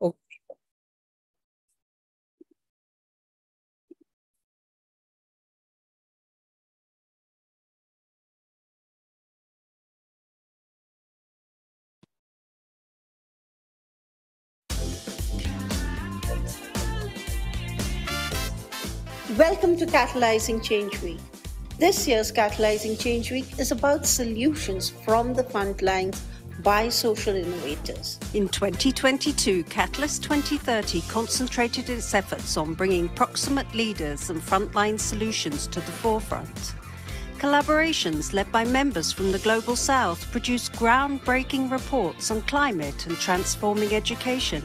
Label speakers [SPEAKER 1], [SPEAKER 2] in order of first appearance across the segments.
[SPEAKER 1] Okay. Welcome to Catalyzing Change Week. This year's Catalyzing Change Week is about solutions from the front lines by social innovators.
[SPEAKER 2] In 2022, Catalyst 2030 concentrated its efforts on bringing proximate leaders and frontline solutions to the forefront. Collaborations led by members from the Global South produced groundbreaking reports on climate and transforming education,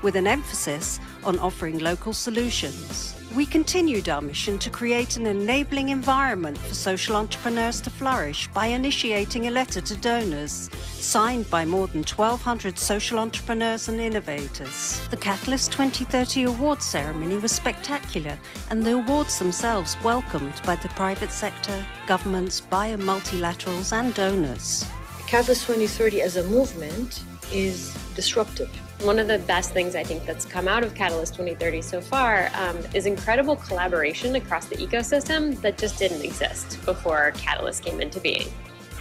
[SPEAKER 2] with an emphasis on offering local solutions we continued our mission to create an enabling environment for social entrepreneurs to flourish by initiating a letter to donors, signed by more than 1,200 social entrepreneurs and innovators. The Catalyst 2030 awards ceremony was spectacular, and the awards themselves welcomed by the private sector, governments, bio multilaterals, and donors.
[SPEAKER 3] Catalyst 2030 as a movement is disruptive
[SPEAKER 4] one of the best things I think that's come out of Catalyst 2030 so far um, is incredible collaboration across the ecosystem that just didn't exist before Catalyst came into being.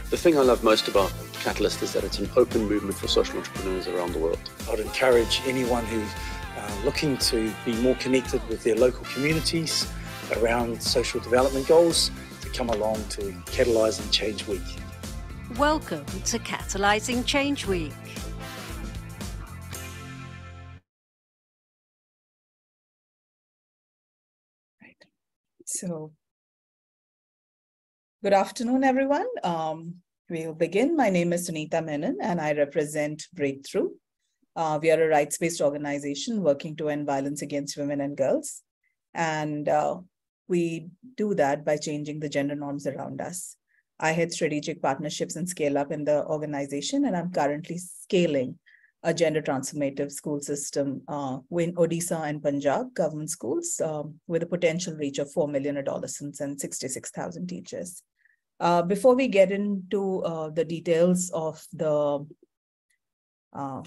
[SPEAKER 5] The thing I love most about Catalyst is that it's an open movement for social entrepreneurs around the world.
[SPEAKER 6] I'd encourage anyone who's uh, looking to be more connected with their local communities around social development goals to come along to Catalyzing Change Week.
[SPEAKER 2] Welcome to Catalyzing Change Week.
[SPEAKER 1] So, good afternoon, everyone. Um, we'll begin. My name is Sunita Menon, and I represent Breakthrough. Uh, we are a rights-based organization working to end violence against women and girls. And uh, we do that by changing the gender norms around us. I head strategic partnerships and scale up in the organization, and I'm currently scaling a gender transformative school system uh, in Odisha and Punjab government schools um, with a potential reach of 4 million adolescents and 66,000 teachers. Uh, before we get into uh, the details of the uh,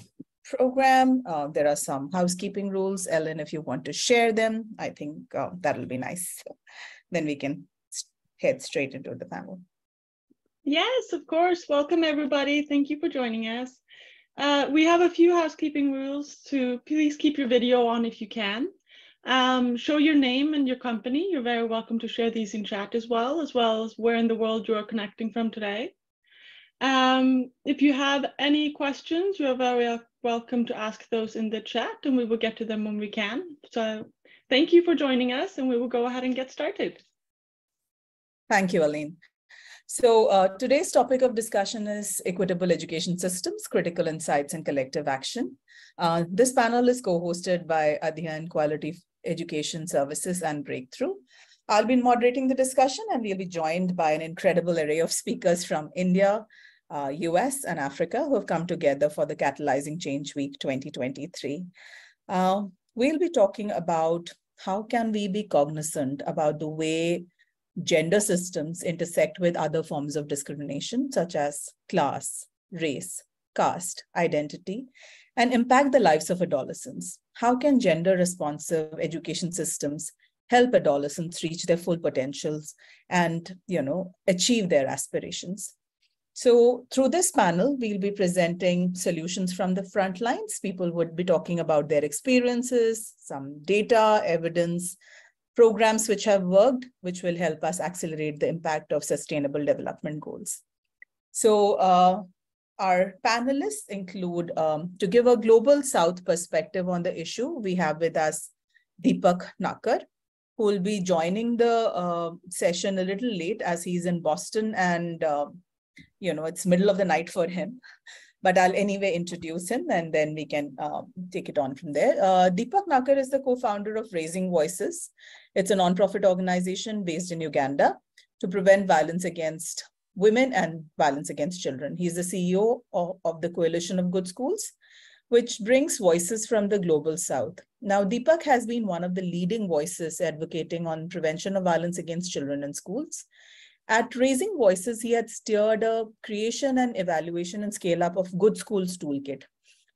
[SPEAKER 1] program, uh, there are some housekeeping rules. Ellen, if you want to share them, I think uh, that'll be nice. then we can head straight into the panel.
[SPEAKER 7] Yes, of course. Welcome, everybody. Thank you for joining us. Uh, we have a few housekeeping rules to please keep your video on if you can. Um, show your name and your company. You're very welcome to share these in chat as well, as well as where in the world you are connecting from today. Um, if you have any questions, you're very welcome to ask those in the chat and we will get to them when we can. So thank you for joining us and we will go ahead and get started.
[SPEAKER 1] Thank you, Aline. So uh, today's topic of discussion is equitable education systems, critical insights and collective action. Uh, this panel is co-hosted by Adhyayan Quality Education Services and Breakthrough. I'll be moderating the discussion and we'll be joined by an incredible array of speakers from India, uh, US and Africa who have come together for the Catalyzing Change Week 2023. Uh, we'll be talking about how can we be cognizant about the way gender systems intersect with other forms of discrimination, such as class, race, caste, identity, and impact the lives of adolescents. How can gender responsive education systems help adolescents reach their full potentials and you know achieve their aspirations? So through this panel, we'll be presenting solutions from the front lines. People would be talking about their experiences, some data, evidence, programs which have worked, which will help us accelerate the impact of sustainable development goals. So uh, our panelists include, um, to give a global South perspective on the issue, we have with us Deepak Naker, who will be joining the uh, session a little late as he's in Boston and, uh, you know, it's middle of the night for him but I'll anyway introduce him and then we can uh, take it on from there. Uh, Deepak Naker is the co-founder of Raising Voices. It's a nonprofit organization based in Uganda to prevent violence against women and violence against children. He's the CEO of, of the Coalition of Good Schools, which brings voices from the global south. Now, Deepak has been one of the leading voices advocating on prevention of violence against children in schools. At Raising Voices, he had steered a creation and evaluation and scale up of Good Schools Toolkit,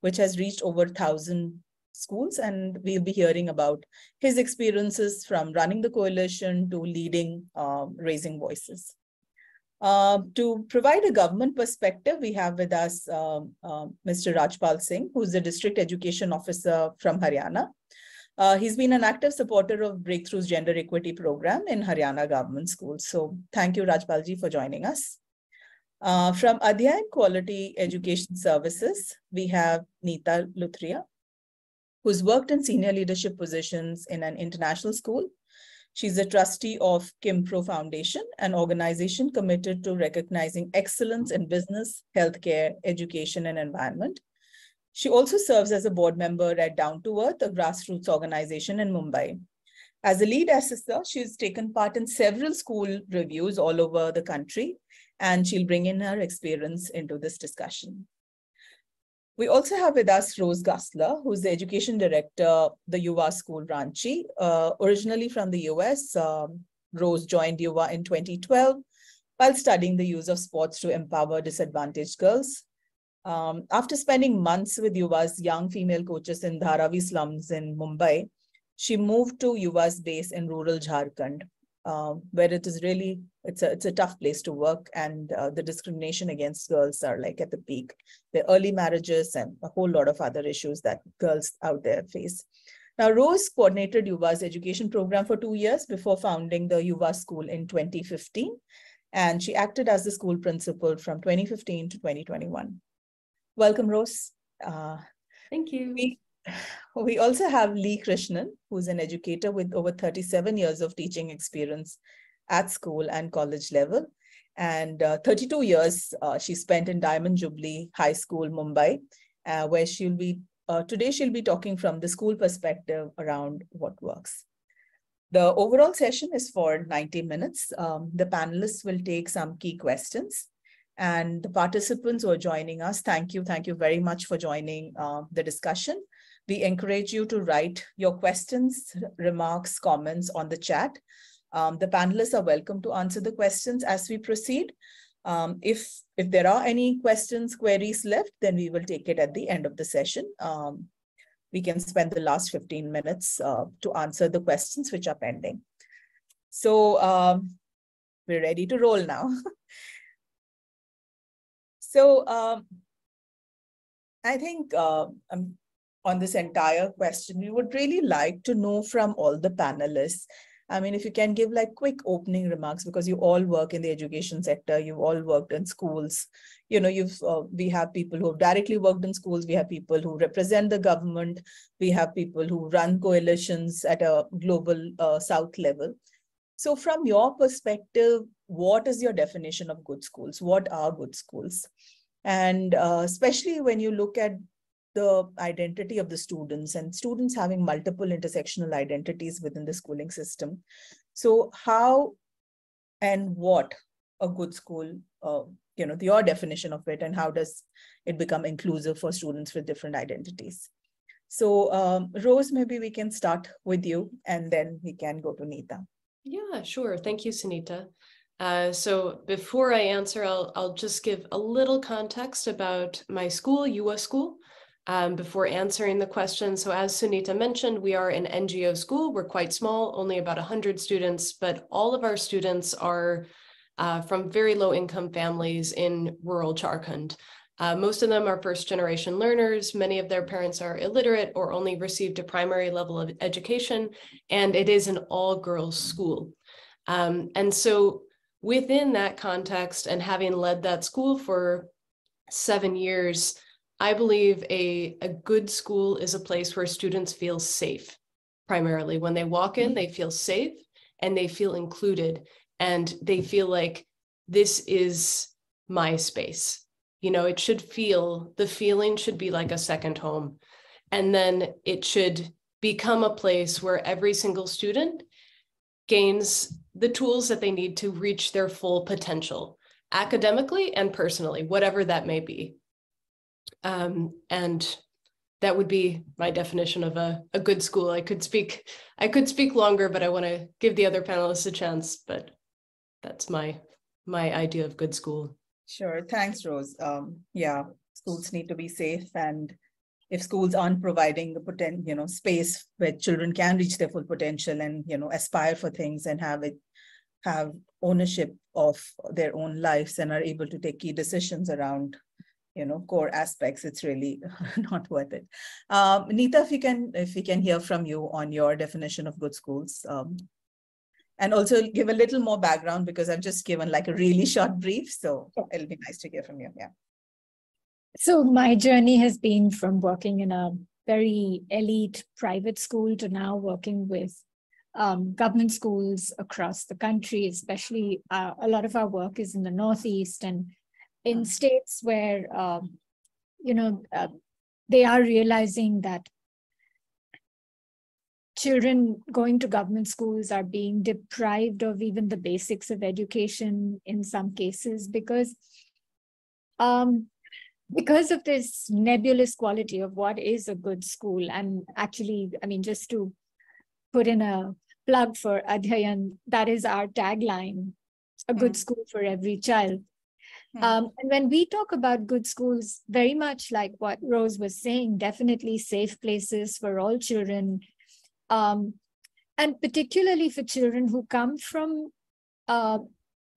[SPEAKER 1] which has reached over 1,000 schools, and we'll be hearing about his experiences from running the coalition to leading um, Raising Voices. Uh, to provide a government perspective, we have with us um, uh, Mr. Rajpal Singh, who's the District Education Officer from Haryana. Uh, he's been an active supporter of Breakthroughs Gender Equity Program in Haryana government schools. So thank you, Rajpalji, for joining us. Uh, from Adhyayan Quality Education Services, we have Neeta Luthria, who's worked in senior leadership positions in an international school. She's a trustee of Kimpro Foundation, an organization committed to recognizing excellence in business, healthcare, education, and environment. She also serves as a board member at Down to Earth, a grassroots organization in Mumbai. As a lead assessor, she's taken part in several school reviews all over the country, and she'll bring in her experience into this discussion. We also have with us Rose Gastler, who's the education director, the Yuwa School Ranchi. Uh, originally from the US, um, Rose joined Yuwa in 2012 while studying the use of sports to empower disadvantaged girls. Um, after spending months with Yuwa's young female coaches in Dharavi slums in Mumbai, she moved to Yuwa's base in rural Jharkhand, uh, where it is really it's a it's a tough place to work and uh, the discrimination against girls are like at the peak. The early marriages and a whole lot of other issues that girls out there face. Now rose coordinated yuwa's education program for two years before founding the yuwa school in 2015 and she acted as the school principal from 2015 to 2021 welcome rose uh,
[SPEAKER 8] thank you
[SPEAKER 1] we, we also have Lee Krishnan, who's an educator with over 37 years of teaching experience at school and college level. And uh, 32 years uh, she spent in Diamond Jubilee High School, Mumbai, uh, where she'll be, uh, today she'll be talking from the school perspective around what works. The overall session is for 90 minutes. Um, the panelists will take some key questions and the participants who are joining us, thank you. Thank you very much for joining uh, the discussion. We encourage you to write your questions, remarks, comments on the chat. Um, the panelists are welcome to answer the questions as we proceed. Um, if, if there are any questions, queries left, then we will take it at the end of the session. Um, we can spend the last 15 minutes uh, to answer the questions which are pending. So um, we're ready to roll now. so um, I think uh, on this entire question. We would really like to know from all the panelists. I mean, if you can give like quick opening remarks, because you all work in the education sector, you've all worked in schools. You know, you've uh, we have people who have directly worked in schools. We have people who represent the government. We have people who run coalitions at a global uh, South level. So, from your perspective, what is your definition of good schools? What are good schools? And uh, especially when you look at the identity of the students and students having multiple intersectional identities within the schooling system. So how and what a good school, uh, you know, your definition of it and how does it become inclusive for students with different identities? So um, Rose, maybe we can start with you and then we can go to Neeta.
[SPEAKER 8] Yeah, sure. Thank you, Sunita. Uh, so before I answer, I'll, I'll just give a little context about my school, Yuwa School um, before answering the question. So as Sunita mentioned, we are an NGO school. We're quite small, only about 100 students, but all of our students are uh, from very low income families in rural Jharkhand. Uh, most of them are first generation learners. Many of their parents are illiterate or only received a primary level of education, and it is an all girls school. Um, and so within that context and having led that school for seven years, I believe a, a good school is a place where students feel safe. Primarily, when they walk in, they feel safe and they feel included and they feel like this is my space. You know, it should feel, the feeling should be like a second home. And then it should become a place where every single student gains the tools that they need to reach their full potential academically and personally, whatever that may be. Um, and that would be my definition of a, a good school. I could speak, I could speak longer, but I want to give the other panelists a chance. But that's my my idea of good school.
[SPEAKER 1] Sure. Thanks, Rose. Um, yeah, schools need to be safe and if schools aren't providing the potent, you know, space where children can reach their full potential and, you know, aspire for things and have it, have ownership of their own lives and are able to take key decisions around, you know, core aspects, it's really not worth it. Um, Neeta, if you can, if we can hear from you on your definition of good schools, um, and also give a little more background because I've just given like a really short brief. So it'll be nice to hear from you. Yeah.
[SPEAKER 9] So my journey has been from working in a very elite private school to now working with um, government schools across the country, especially uh, a lot of our work is in the Northeast and in states where, um, you know, uh, they are realizing that children going to government schools are being deprived of even the basics of education in some cases because um, because of this nebulous quality of what is a good school and actually i mean just to put in a plug for adhyayan that is our tagline a good mm. school for every child mm. um, and when we talk about good schools very much like what rose was saying definitely safe places for all children um, and particularly for children who come from uh,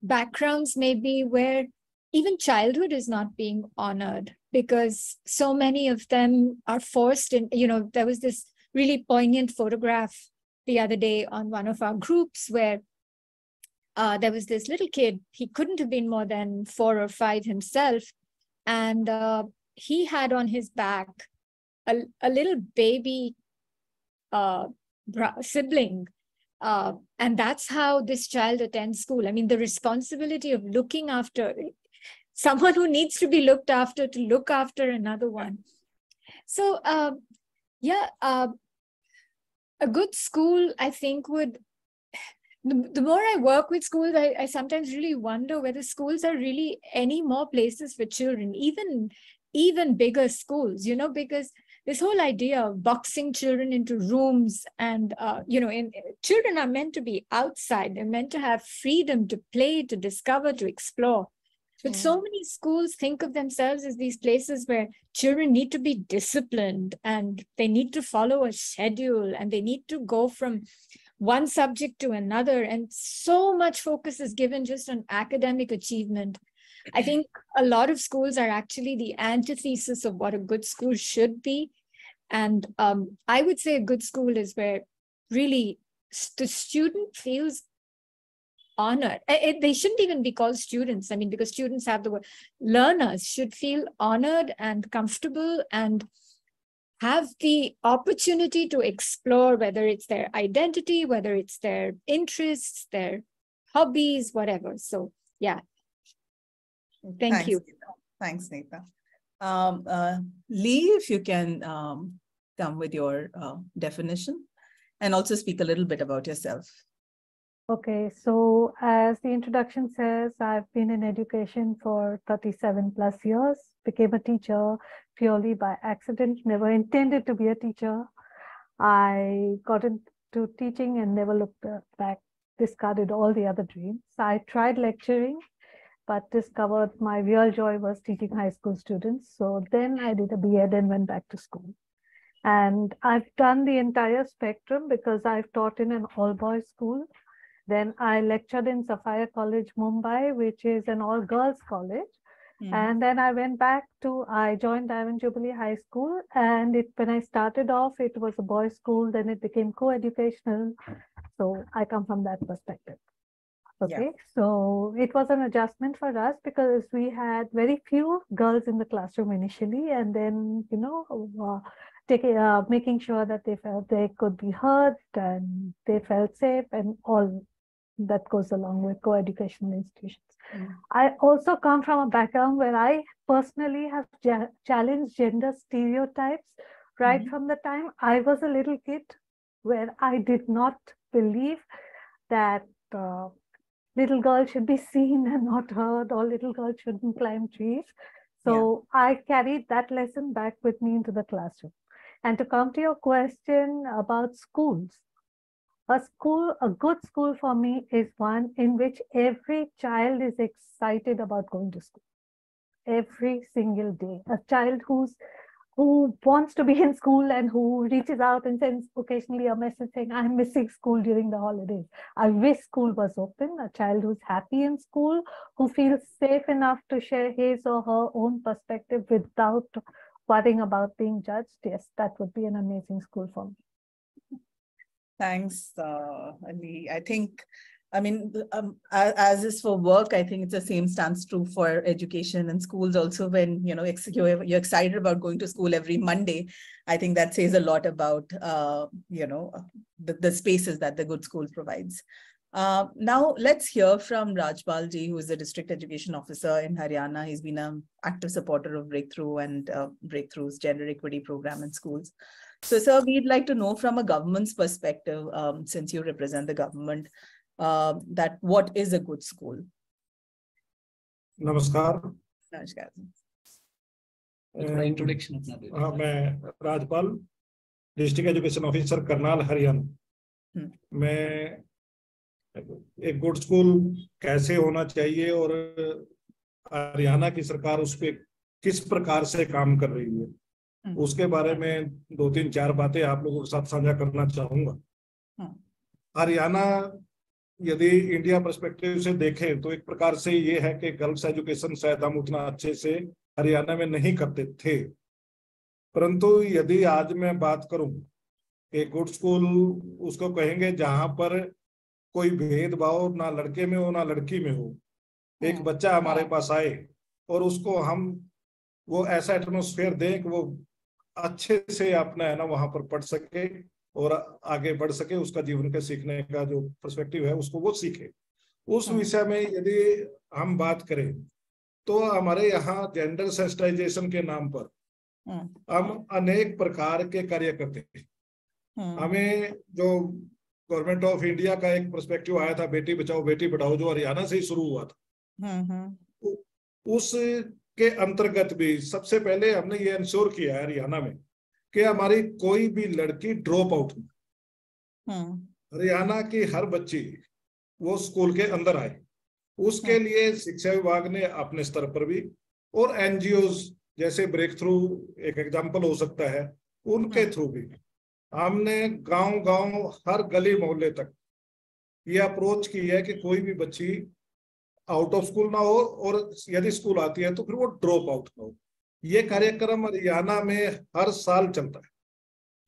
[SPEAKER 9] backgrounds maybe where even childhood is not being honored because so many of them are forced in you know there was this really poignant photograph the other day on one of our groups where uh, there was this little kid he couldn't have been more than four or five himself and uh, he had on his back a, a little baby uh, sibling uh, and that's how this child attends school. I mean, the responsibility of looking after someone who needs to be looked after to look after another one. So, uh, yeah, uh, a good school, I think, would. The, the more I work with schools, I, I sometimes really wonder whether schools are really any more places for children, even even bigger schools, you know, because this whole idea of boxing children into rooms and uh, you know in, children are meant to be outside they're meant to have freedom to play to discover to explore but so many schools think of themselves as these places where children need to be disciplined and they need to follow a schedule and they need to go from one subject to another. And so much focus is given just on academic achievement. I think a lot of schools are actually the antithesis of what a good school should be. And um, I would say a good school is where really the student feels honored. It, they shouldn't even be called students. I mean, because students have the word learners should feel honored and comfortable and have the opportunity to explore whether it's their identity, whether it's their interests, their hobbies, whatever. So, yeah. Thank
[SPEAKER 1] Thanks,
[SPEAKER 9] you.
[SPEAKER 1] Neeta. Thanks, Neeta. Um, uh, Lee, if you can um, come with your uh, definition and also speak a little bit about yourself.
[SPEAKER 10] Okay, so as the introduction says, I've been in education for 37 plus years, became a teacher purely by accident, never intended to be a teacher. I got into teaching and never looked back, discarded all the other dreams. I tried lecturing, but discovered my real joy was teaching high school students. So then I did a B.Ed and went back to school. And I've done the entire spectrum because I've taught in an all boys school then I lectured in Sophia College, Mumbai, which is an all girls college. Mm. And then I went back to, I joined Diamond Jubilee High School. And it, when I started off, it was a boys' school, then it became co educational. So I come from that perspective. Okay, yeah. so it was an adjustment for us because we had very few girls in the classroom initially, and then you know, uh, taking uh, making sure that they felt they could be heard and they felt safe, and all that goes along with co-educational institutions. Mm. I also come from a background where I personally have challenged gender stereotypes right mm. from the time I was a little kid, where I did not believe that uh, little girls should be seen and not heard, or little girls shouldn't climb trees. So yeah. I carried that lesson back with me into the classroom. And to come to your question about schools, a school, a good school for me is one in which every child is excited about going to school. Every single day. A child who's who wants to be in school and who reaches out and sends occasionally a message saying, I'm missing school during the holidays. I wish school was open. A child who's happy in school, who feels safe enough to share his or her own perspective without worrying about being judged. Yes, that would be an amazing school for me.
[SPEAKER 1] Thanks, uh, Ali. I think I mean, um, as is for work, I think it's the same stands true for education and schools also. When you know you're, you're excited about going to school every Monday, I think that says a lot about uh, you know the, the spaces that the good school provides. Uh, now let's hear from Rajpal ji, who is the district education officer in Haryana. He's been an active supporter of Breakthrough and uh, Breakthrough's gender equity program in schools. So, sir, we'd like to know from a government's perspective, um, since you represent the government, uh, that what is a good school?
[SPEAKER 11] नमस्कार
[SPEAKER 1] नमस्कार
[SPEAKER 11] introduction हाँ मैं Rajpal district education officer Karnal Haryana मैं एक good school कैसे होना चाहिए और हरियाणा की सरकार उस पर किस प्रकार से काम कर रही है उसके बारे में दो तीन चार बातें आप लोगों के साथ साझा करना चाहूँगा हरियाणा यदि इंडिया परस्पेक्टिव से देखें तो एक प्रकार से ये है कि गर्ल्स एजुकेशन शायद हम उतना अच्छे से हरियाणा में नहीं करते थे परंतु यदि आज मैं बात करूँ कि गुड स्कूल उसको कहेंगे जहाँ पर कोई भेदभाव ना लड़के में हो ना लड़की में हो एक हाँ। बच्चा हमारे हाँ। पास आए और उसको हम वो ऐसा एटमोस्फेयर दें कि वो अच्छे से अपना है ना वहाँ पर पढ़ सके और आगे बढ़ सके उसका जीवन के सीखने का जो परस्पेक्टिव है उसको वो सीखे उस हाँ। विषय में यदि हम बात करें तो हमारे यहाँ जेंडर सेंसिटाइजेशन के नाम पर हाँ। हम अनेक प्रकार के कार्य करते हैं हाँ। हमें जो गवर्नमेंट ऑफ़ इंडिया का एक परस्पेक्टिव आया था बेटी बचाओ बेटी पढ़ाओ जो हरियाणा से ही शुरू हुआ था उस के अंतर्गत भी सबसे पहले हमने ये इंश्योर किया है हरियाणा में कि हमारी कोई भी लड़की ड्रॉप आउट हम्म। हरियाणा की हर बच्ची वो स्कूल के अंदर आए उसके हम्म। लिए शिक्षा विभाग ने अपने स्तर पर भी और एनजीओ जैसे ब्रेक थ्रू एक एग्ज़ाम्पल हो सकता है उनके थ्रू हम्म। भी हमने गाँव गाँव हर गली मोहल्ले तक ये अप्रोच की है कि कोई भी बच्ची आउट ऑफ़ स्कूल ना हो और यदि स्कूल आती है तो फिर वो ड्रॉप आउट ना हो ये कार्यक्रम हरियाणा में हर साल चलता है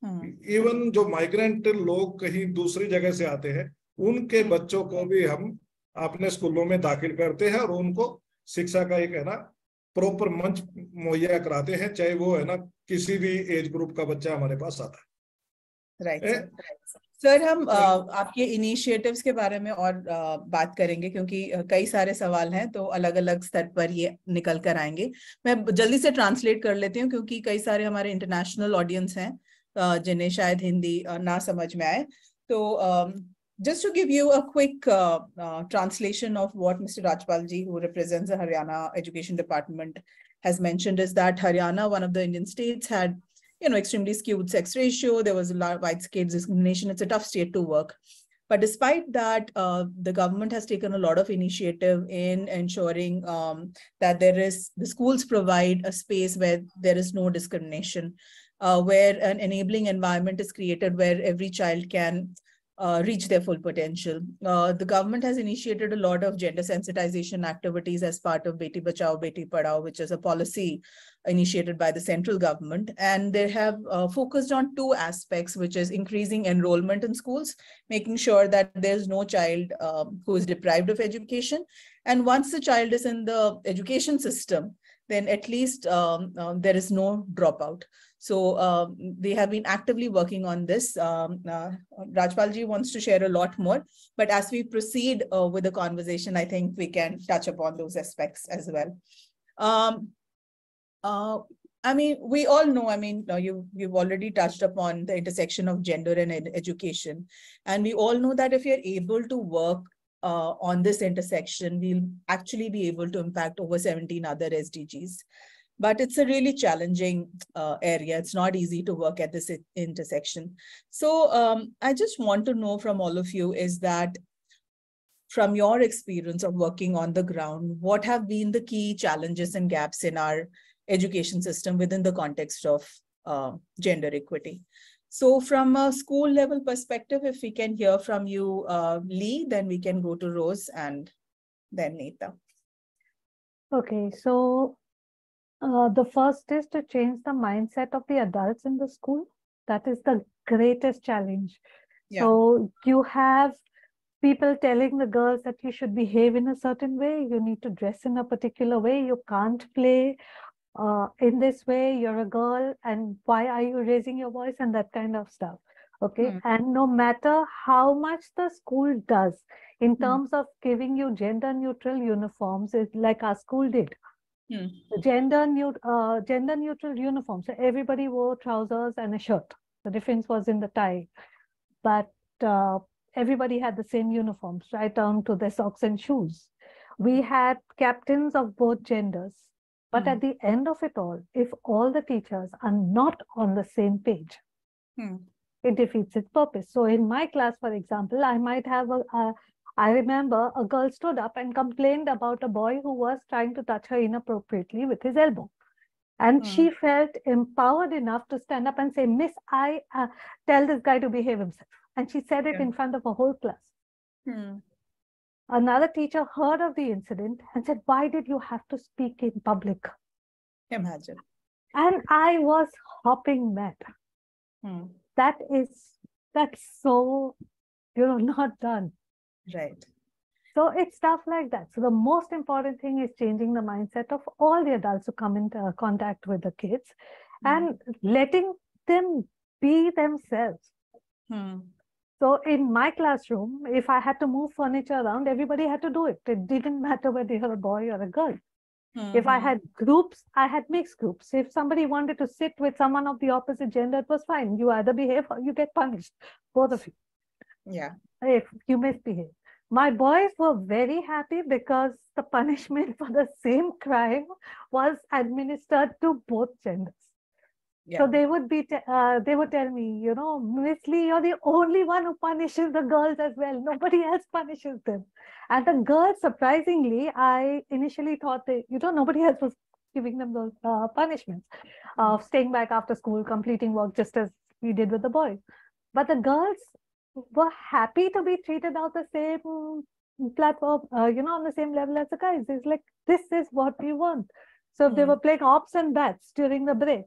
[SPEAKER 11] इवन हम्म। जो माइग्रेंट लोग कहीं दूसरी जगह से आते हैं उनके। बच्चों को भी हम अपने स्कूलों में दाखिल करते हैं और उनको शिक्षा का एक है ना प्रॉपर मंच मुहैया कराते हैं चाहे वो है ना किसी भी एज ग्रुप का बच्चा हमारे पास आता है
[SPEAKER 1] राइट right, सर हम आपके इनिशिएटिव्स के बारे में और बात करेंगे क्योंकि कई सारे सवाल हैं तो अलग अलग स्तर पर ये निकल कर आएँगे। मैं जल्दी से ट्रांसलेट कर लेती हूँ क्योंकि कई सारे हमारे इंटरनेशनल ऑडियंस हैं जिन्हें शायद हिंदी ना समझ में आए। तो just to give you a quick translation of what mister Rajpal ji who represents Haryana education department has मैं that Haryana one of the Indian states had you know, extremely skewed sex ratio. There was a lot of widespread discrimination. It's a tough state to work. But despite that, uh, the government has taken a lot of initiative in ensuring um, that there is the schools provide a space where there is no discrimination, uh, where an enabling environment is created where every child can uh, reach their full potential. Uh, the government has initiated a lot of gender sensitization activities as part of Beti Bachao, Beti Padhao, which is a policy initiated by the central government. And they have uh, focused on two aspects, which is increasing enrollment in schools, making sure that there's no child um, who is deprived of education. And once the child is in the education system, then at least um, uh, there is no dropout. So um, they have been actively working on this. Um, uh, Rajpalji wants to share a lot more, but as we proceed uh, with the conversation, I think we can touch upon those aspects as well. Um, uh, I mean, we all know, I mean, you, you've already touched upon the intersection of gender and ed education. And we all know that if you're able to work uh, on this intersection, we'll actually be able to impact over 17 other SDGs. But it's a really challenging uh, area. It's not easy to work at this intersection. So um, I just want to know from all of you is that from your experience of working on the ground, what have been the key challenges and gaps in our education system within the context of uh, gender equity. So from a school level perspective, if we can hear from you, uh, Lee, then we can go to Rose and then Neeta.
[SPEAKER 10] Okay, so uh, the first is to change the mindset of the adults in the school. That is the greatest challenge. Yeah. So you have people telling the girls that you should behave in a certain way, you need to dress in a particular way, you can't play uh, in this way, you're a girl, and why are you raising your voice, and that kind of stuff. Okay. Mm. And no matter how much the school does in hmm. terms mm. of giving you gender neutral uniforms, it's like our school did. Mm. Gender, new, uh, gender neutral uniform. So everybody wore trousers and a shirt. The difference was in the tie. But uh, everybody had the same uniforms, right down to their socks and shoes. We had captains of both genders. But mm. at the end of it all, if all the teachers are not on the same page, mm. it defeats its purpose. So in my class, for example, I might have a, a I remember a girl stood up and complained about a boy who was trying to touch her inappropriately with his elbow. And mm. she felt empowered enough to stand up and say, Miss, I uh, tell this guy to behave himself. And she said it yeah. in front of a whole class. Mm. Another teacher heard of the incident and said, Why did you have to speak in public?
[SPEAKER 1] Imagine.
[SPEAKER 10] And I was hopping mad. Mm. That is, that's so, you know, not done.
[SPEAKER 1] Right.
[SPEAKER 10] So it's stuff like that. So the most important thing is changing the mindset of all the adults who come into uh, contact with the kids mm. and letting them be themselves. Mm. So in my classroom, if I had to move furniture around, everybody had to do it. It didn't matter whether you're a boy or a girl. Mm-hmm. If I hmm. had groups, I had mixed groups. If somebody wanted to sit with someone of the opposite gender, it was fine. You either behave or you get punished, both of you.
[SPEAKER 1] Yeah.
[SPEAKER 10] If you misbehave. My boys were very happy because the punishment for the same crime was administered to both genders. Yeah. So they would be, uh, they would tell me, you know, Miss Lee, you're the only one who punishes the girls as well. Nobody else punishes them. And the girls, surprisingly, I initially thought that, you know, nobody else was giving them those uh, punishments of staying back after school, completing work, just as we did with the boys. But the girls were happy to be treated on the same platform, uh, you know, on the same level as the guys. It's like, this is what we want. So if they hmm. were playing ops and bats during the break,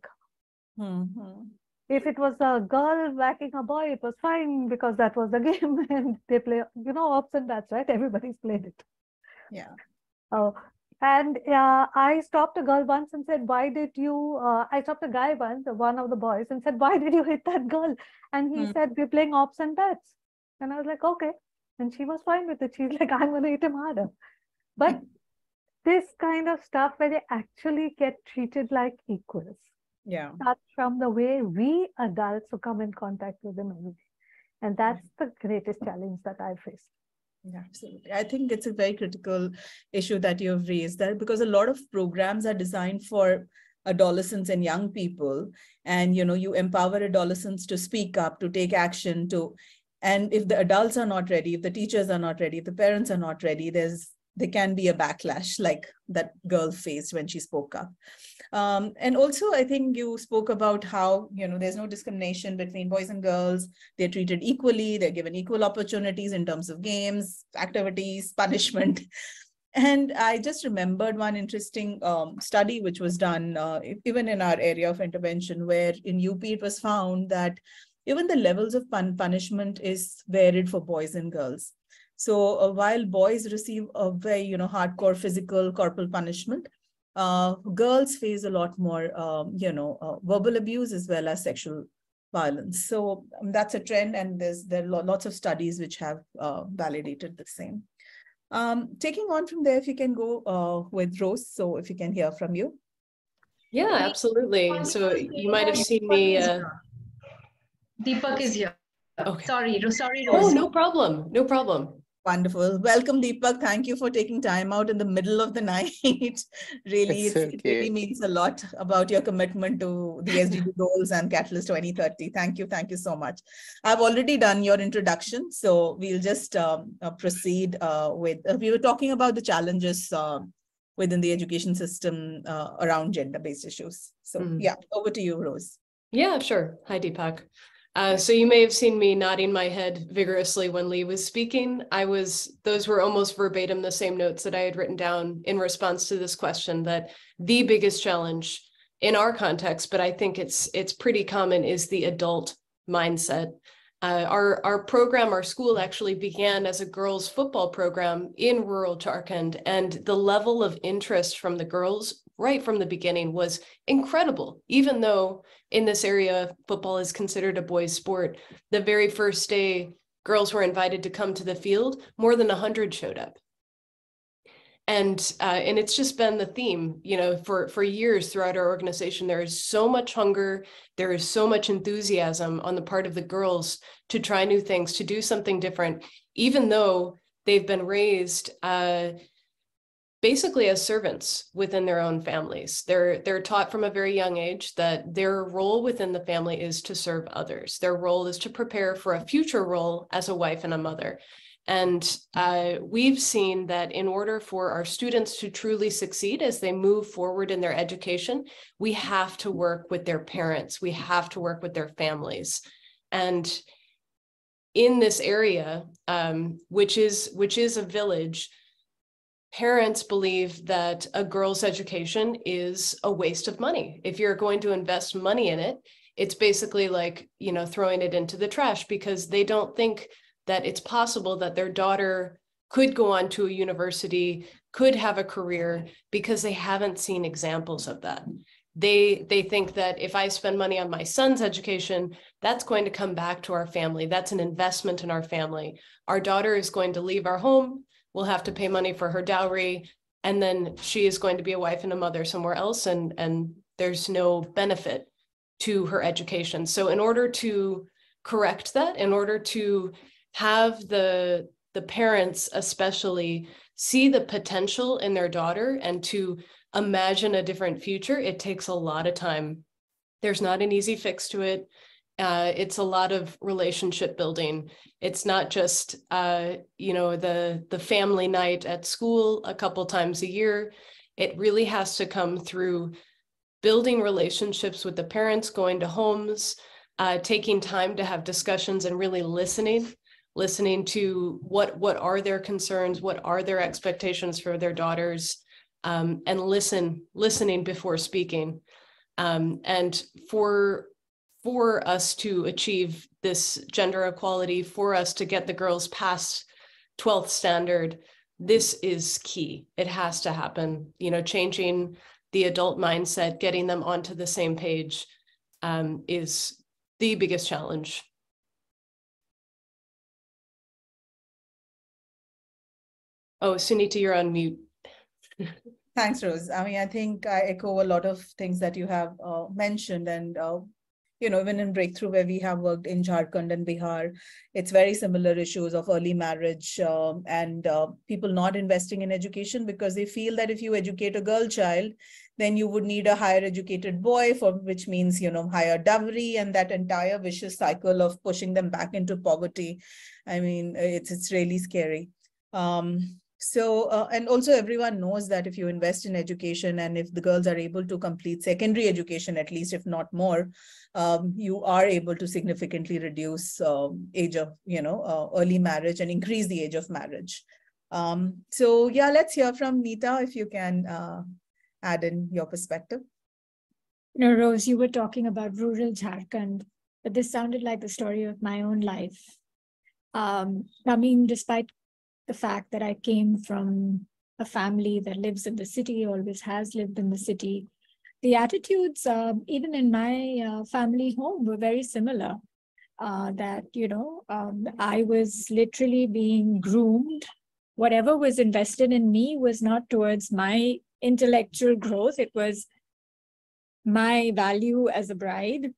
[SPEAKER 10] Mm-hmm. If it was a girl whacking a boy, it was fine because that was the game and they play, you know, ops and bats, right? Everybody's played it.
[SPEAKER 1] Yeah.
[SPEAKER 10] Oh, and uh, I stopped a girl once and said, Why did you? Uh, I stopped a guy once, one of the boys, and said, Why did you hit that girl? And he mm. said, We're playing ops and bats. And I was like, Okay. And she was fine with it. She's like, I'm going to hit him harder. But this kind of stuff where they actually get treated like equals
[SPEAKER 1] yeah
[SPEAKER 10] starts from the way we adults who come in contact with them every day and that's the greatest challenge that i face
[SPEAKER 1] yeah, absolutely. I think it's a very critical issue that you've raised there because a lot of programs are designed for adolescents and young people. And you know, you empower adolescents to speak up, to take action, to and if the adults are not ready, if the teachers are not ready, if the parents are not ready, there's there can be a backlash like that girl faced when she spoke up. Um, and also, I think you spoke about how, you know, there's no discrimination between boys and girls. They're treated equally. They're given equal opportunities in terms of games, activities, punishment. And I just remembered one interesting um, study which was done uh, even in our area of intervention, where in UP it was found that even the levels of pun punishment is varied for boys and girls. So uh, while boys receive a very, you know, hardcore physical corporal punishment, uh, girls face a lot more, um, you know, uh, verbal abuse as well as sexual violence. So um, that's a trend, and there's there are lots of studies which have uh, validated the same. Um, taking on from there, if you can go uh, with Rose, so if you can hear from you.
[SPEAKER 8] Yeah, absolutely. So you might have seen me. Uh...
[SPEAKER 12] Deepak is here. Okay. Sorry, sorry,
[SPEAKER 8] Rose. Oh, no problem. No problem.
[SPEAKER 1] Wonderful. Welcome, Deepak. Thank you for taking time out in the middle of the night. really, it's, okay. it really means a lot about your commitment to the SDG goals and Catalyst 2030. Thank you. Thank you so much. I've already done your introduction, so we'll just um, uh, proceed uh, with, uh, we were talking about the challenges uh, within the education system uh, around gender-based issues. So mm. yeah, over to you, Rose.
[SPEAKER 8] Yeah, sure. Hi, Deepak. Uh, so you may have seen me nodding my head vigorously when Lee was speaking. I was, those were almost verbatim the same notes that I had written down in response to this question that the biggest challenge in our context, but I think it's it's pretty common, is the adult mindset. Uh, our, our program, our school actually began as a girls football program in rural Jharkhand, and the level of interest from the girls right from the beginning was incredible. Even though in this area, football is considered a boys' sport, the very first day girls were invited to come to the field, more than 100 showed up and uh, and it's just been the theme you know for for years throughout our organization there is so much hunger there is so much enthusiasm on the part of the girls to try new things to do something different even though they've been raised uh, basically as servants within their own families. They're they're taught from a very young age that their role within the family is to serve others. Their role is to prepare for a future role as a wife and a mother. And uh, we've seen that in order for our students to truly succeed as they move forward in their education, we have to work with their parents, we have to work with their families. And in this area, um, which is which is a village, parents believe that a girl's education is a waste of money. If you're going to invest money in it, it's basically like you know throwing it into the trash because they don't think that it's possible that their daughter could go on to a university, could have a career because they haven't seen examples of that. They they think that if I spend money on my son's education, that's going to come back to our family. That's an investment in our family. Our daughter is going to leave our home. We'll have to pay money for her dowry, and then she is going to be a wife and a mother somewhere else, and and there's no benefit to her education. So in order to correct that, in order to have the the parents especially see the potential in their daughter and to imagine a different future it takes a lot of time. There's not an easy fix to it uh, it's a lot of relationship building it's not just uh, you know the the family night at school a couple times a year it really has to come through building relationships with the parents going to homes uh, taking time to have discussions and really listening listening to what what are their concerns, what are their expectations for their daughters, um, and listen listening before speaking. Um, and for for us to achieve this gender equality, for us to get the girls past 12th standard, this is key. It has to happen. You know, changing the adult mindset, getting them onto the same page um, is the biggest challenge Oh, Sunita, you're on mute.
[SPEAKER 1] Thanks, Rose. I mean, I think I echo a lot of things that you have uh, mentioned. And, uh, you know, even in Breakthrough, where we have worked in Jharkhand and Bihar, it's very similar issues of early marriage um, and uh, people not investing in education because they feel that if you educate a girl child, then you would need a higher educated boy, for which means, you know, higher dowry and that entire vicious cycle of pushing them back into poverty. I mean, it's, it's really scary. Um, so, uh, and also everyone knows that if you invest in education and if the girls are able to complete secondary education, at least if not more, um, you are able to significantly reduce uh, age of, you know, uh, early marriage and increase the age of marriage. Um, so yeah, let's hear from Neeta if you can uh, add in your perspective.
[SPEAKER 9] You know, Rose, you were talking about rural Jharkhand, but this sounded like the story of my own life. Um, I mean, despite the fact that I came from a family that lives in the city, always has lived in the city. The attitudes, uh, even in my uh, family home, were very similar. Uh, that, you know, um, I was literally being groomed. Whatever was invested in me was not towards my intellectual growth, it was my value as a bride,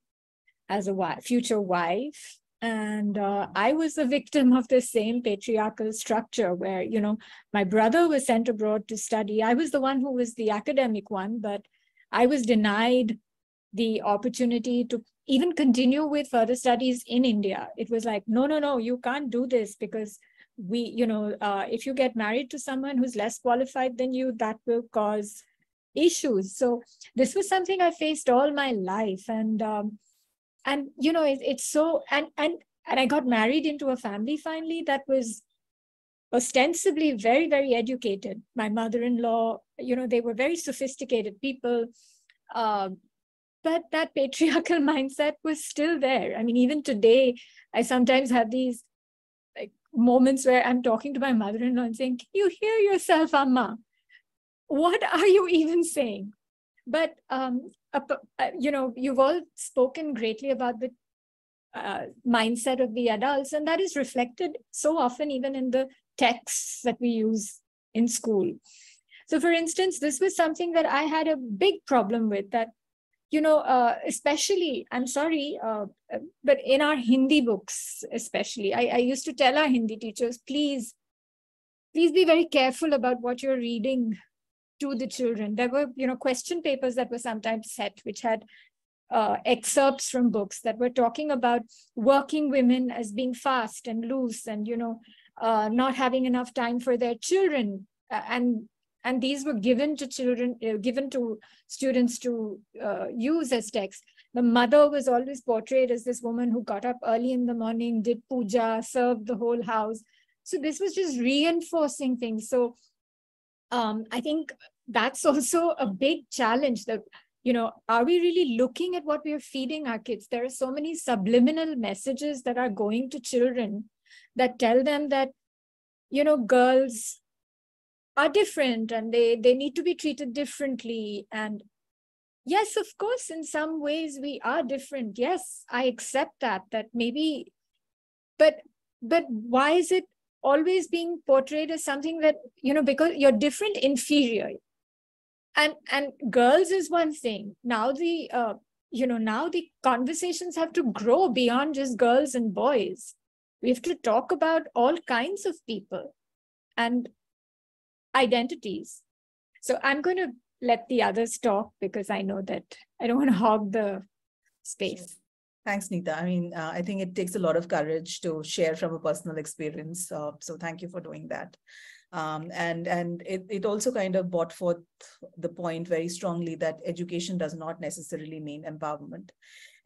[SPEAKER 9] as a wife, future wife, and uh, i was a victim of the same patriarchal structure where you know my brother was sent abroad to study. I was the one who was the academic one but i was denied the opportunity to even continue with further studies in india. It was like no no no you can't do this because we, you know, uh, if you get married to someone who's less qualified than you, that will cause issues. So this was something I faced all my life, and um, and you know, it, it's so and and and I got married into a family finally that was ostensibly very very educated. My mother-in-law, you know, they were very sophisticated people. Uh, but that patriarchal mindset was still there. I mean, even today, I sometimes have these like moments where I'm talking to my mother-in-law and saying, Can you hear yourself, Amma? What are you even saying? But um, you know, you've all spoken greatly about the uh, mindset of the adults, and that is reflected so often even in the texts that we use in school. So, for instance, this was something that I had a big problem with that you know, uh, especially, I'm sorry, uh, but in our Hindi books, especially, I, I used to tell our Hindi teachers, please, please be very careful about what you're reading to the children. There were, you know, question papers that were sometimes set, which had uh, excerpts from books that were talking about working women as being fast and loose and, you know, uh, not having enough time for their children. and and these were given to children, uh, given to students to uh, use as text. The mother was always portrayed as this woman who got up early in the morning, did puja, served the whole house. So this was just reinforcing things. So um, I think that's also a big challenge that, you know, are we really looking at what we are feeding our kids? There are so many subliminal messages that are going to children that tell them that, you know, girls are different and they they need to be treated differently and yes of course in some ways we are different yes i accept that that maybe but but why is it always being portrayed as something that you know because you're different inferior and and girls is one thing now the uh, you know now the conversations have to grow beyond just girls and boys we have to talk about all kinds of people and identities. So I'm going to let the others talk because I know that I don't want to hog the space.
[SPEAKER 1] Thanks, Neeta. I mean, uh, I think it takes a lot of courage to share from a personal experience. Uh, so thank you for doing that. Um, and and it, it also kind of brought forth the point very strongly that education does not necessarily mean empowerment.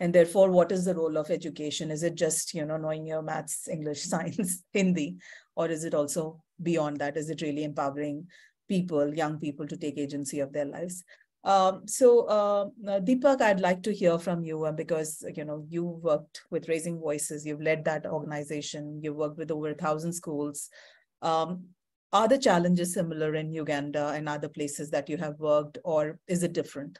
[SPEAKER 1] And therefore, what is the role of education? Is it just, you know, knowing your maths, English, science, Hindi, or is it also beyond that? Is it really empowering people, young people to take agency of their lives? Um, so uh, Deepak, I'd like to hear from you uh, because you know you worked with Raising Voices, you've led that organization, you've worked with over a thousand schools. Um, are the challenges similar in Uganda and other places that you have worked, or is it different?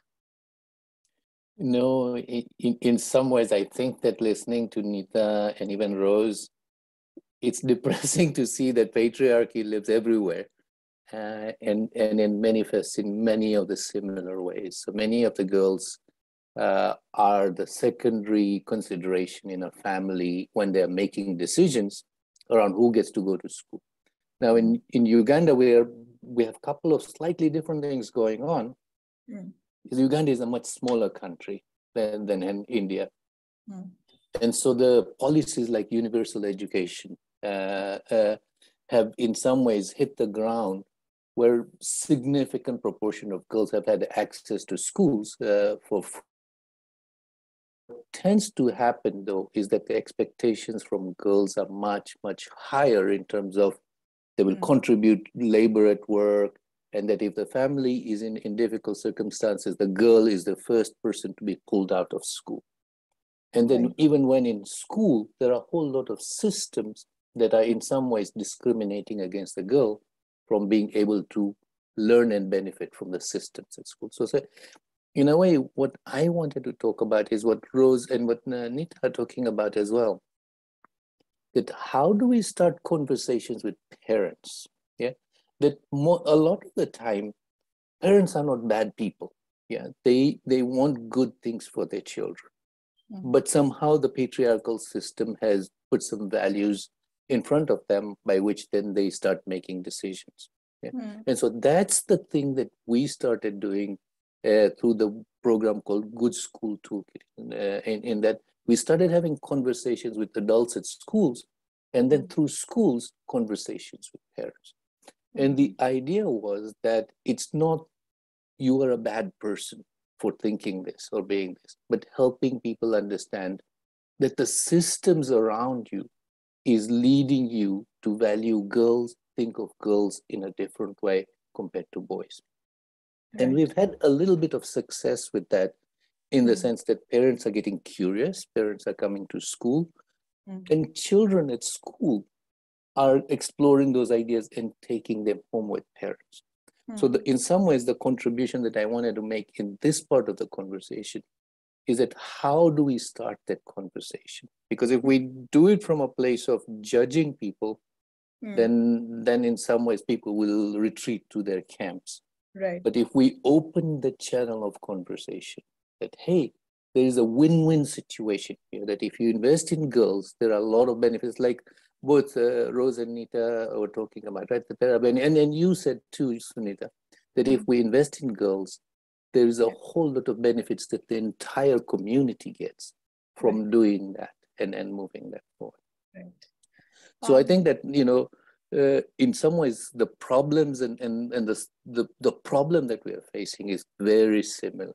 [SPEAKER 13] No, in, in some ways, I think that listening to Neeta and even Rose, it's depressing to see that patriarchy lives everywhere uh, and, and it manifests in many of the similar ways. So many of the girls uh, are the secondary consideration in a family when they're making decisions around who gets to go to school. Now in, in Uganda, where we have a couple of slightly different things going on, mm. Uganda is a much smaller country than, than in India. Mm. And so the policies like universal education, uh, uh, have in some ways hit the ground where significant proportion of girls have had access to schools uh, for what tends to happen though is that the expectations from girls are much much higher in terms of they will mm-hmm. contribute labor at work and that if the family is in, in difficult circumstances the girl is the first person to be pulled out of school and then right. even when in school there are a whole lot of systems that are in some ways discriminating against the girl from being able to learn and benefit from the systems at school. So, so in a way, what I wanted to talk about is what Rose and what Neeta are talking about as well. That how do we start conversations with parents? Yeah, that more, a lot of the time, parents are not bad people. Yeah, they they want good things for their children, mm-hmm. but somehow the patriarchal system has put some values in front of them by which then they start making decisions yeah? mm. and so that's the thing that we started doing uh, through the program called good school toolkit uh, in, in that we started having conversations with adults at schools and then through schools, conversations with parents. And the idea was that it's not you are a bad person for thinking this or being this, but helping people understand that the systems around you is leading you to value girls, think of girls in a different way compared to boys. Right. And we've had a little bit of success with that in the mm. sense that parents are getting curious, parents are coming to school, mm. and children at school are exploring those ideas and taking them home with parents. Mm. So, the, in some ways, the contribution that I wanted to make in this part of the conversation is that how do we start that conversation? Because if we do it from a place of judging people, mm. then then in some ways people will retreat to their camps.
[SPEAKER 1] Right.
[SPEAKER 13] But if we open the channel of conversation, that hey, there is a win-win situation here. That if you invest in girls, there are a lot of benefits. Like both uh, Rose and Neeta were talking about, right? The and and you said too, Sunita, that if hmm. we invest in girls, there is a whole lot of benefits that the entire community gets from right. doing that and, and moving that forward. Right. So um, I think that, you know, uh, in some ways, the problems and, and, and the, the, the problem that we are facing is very similar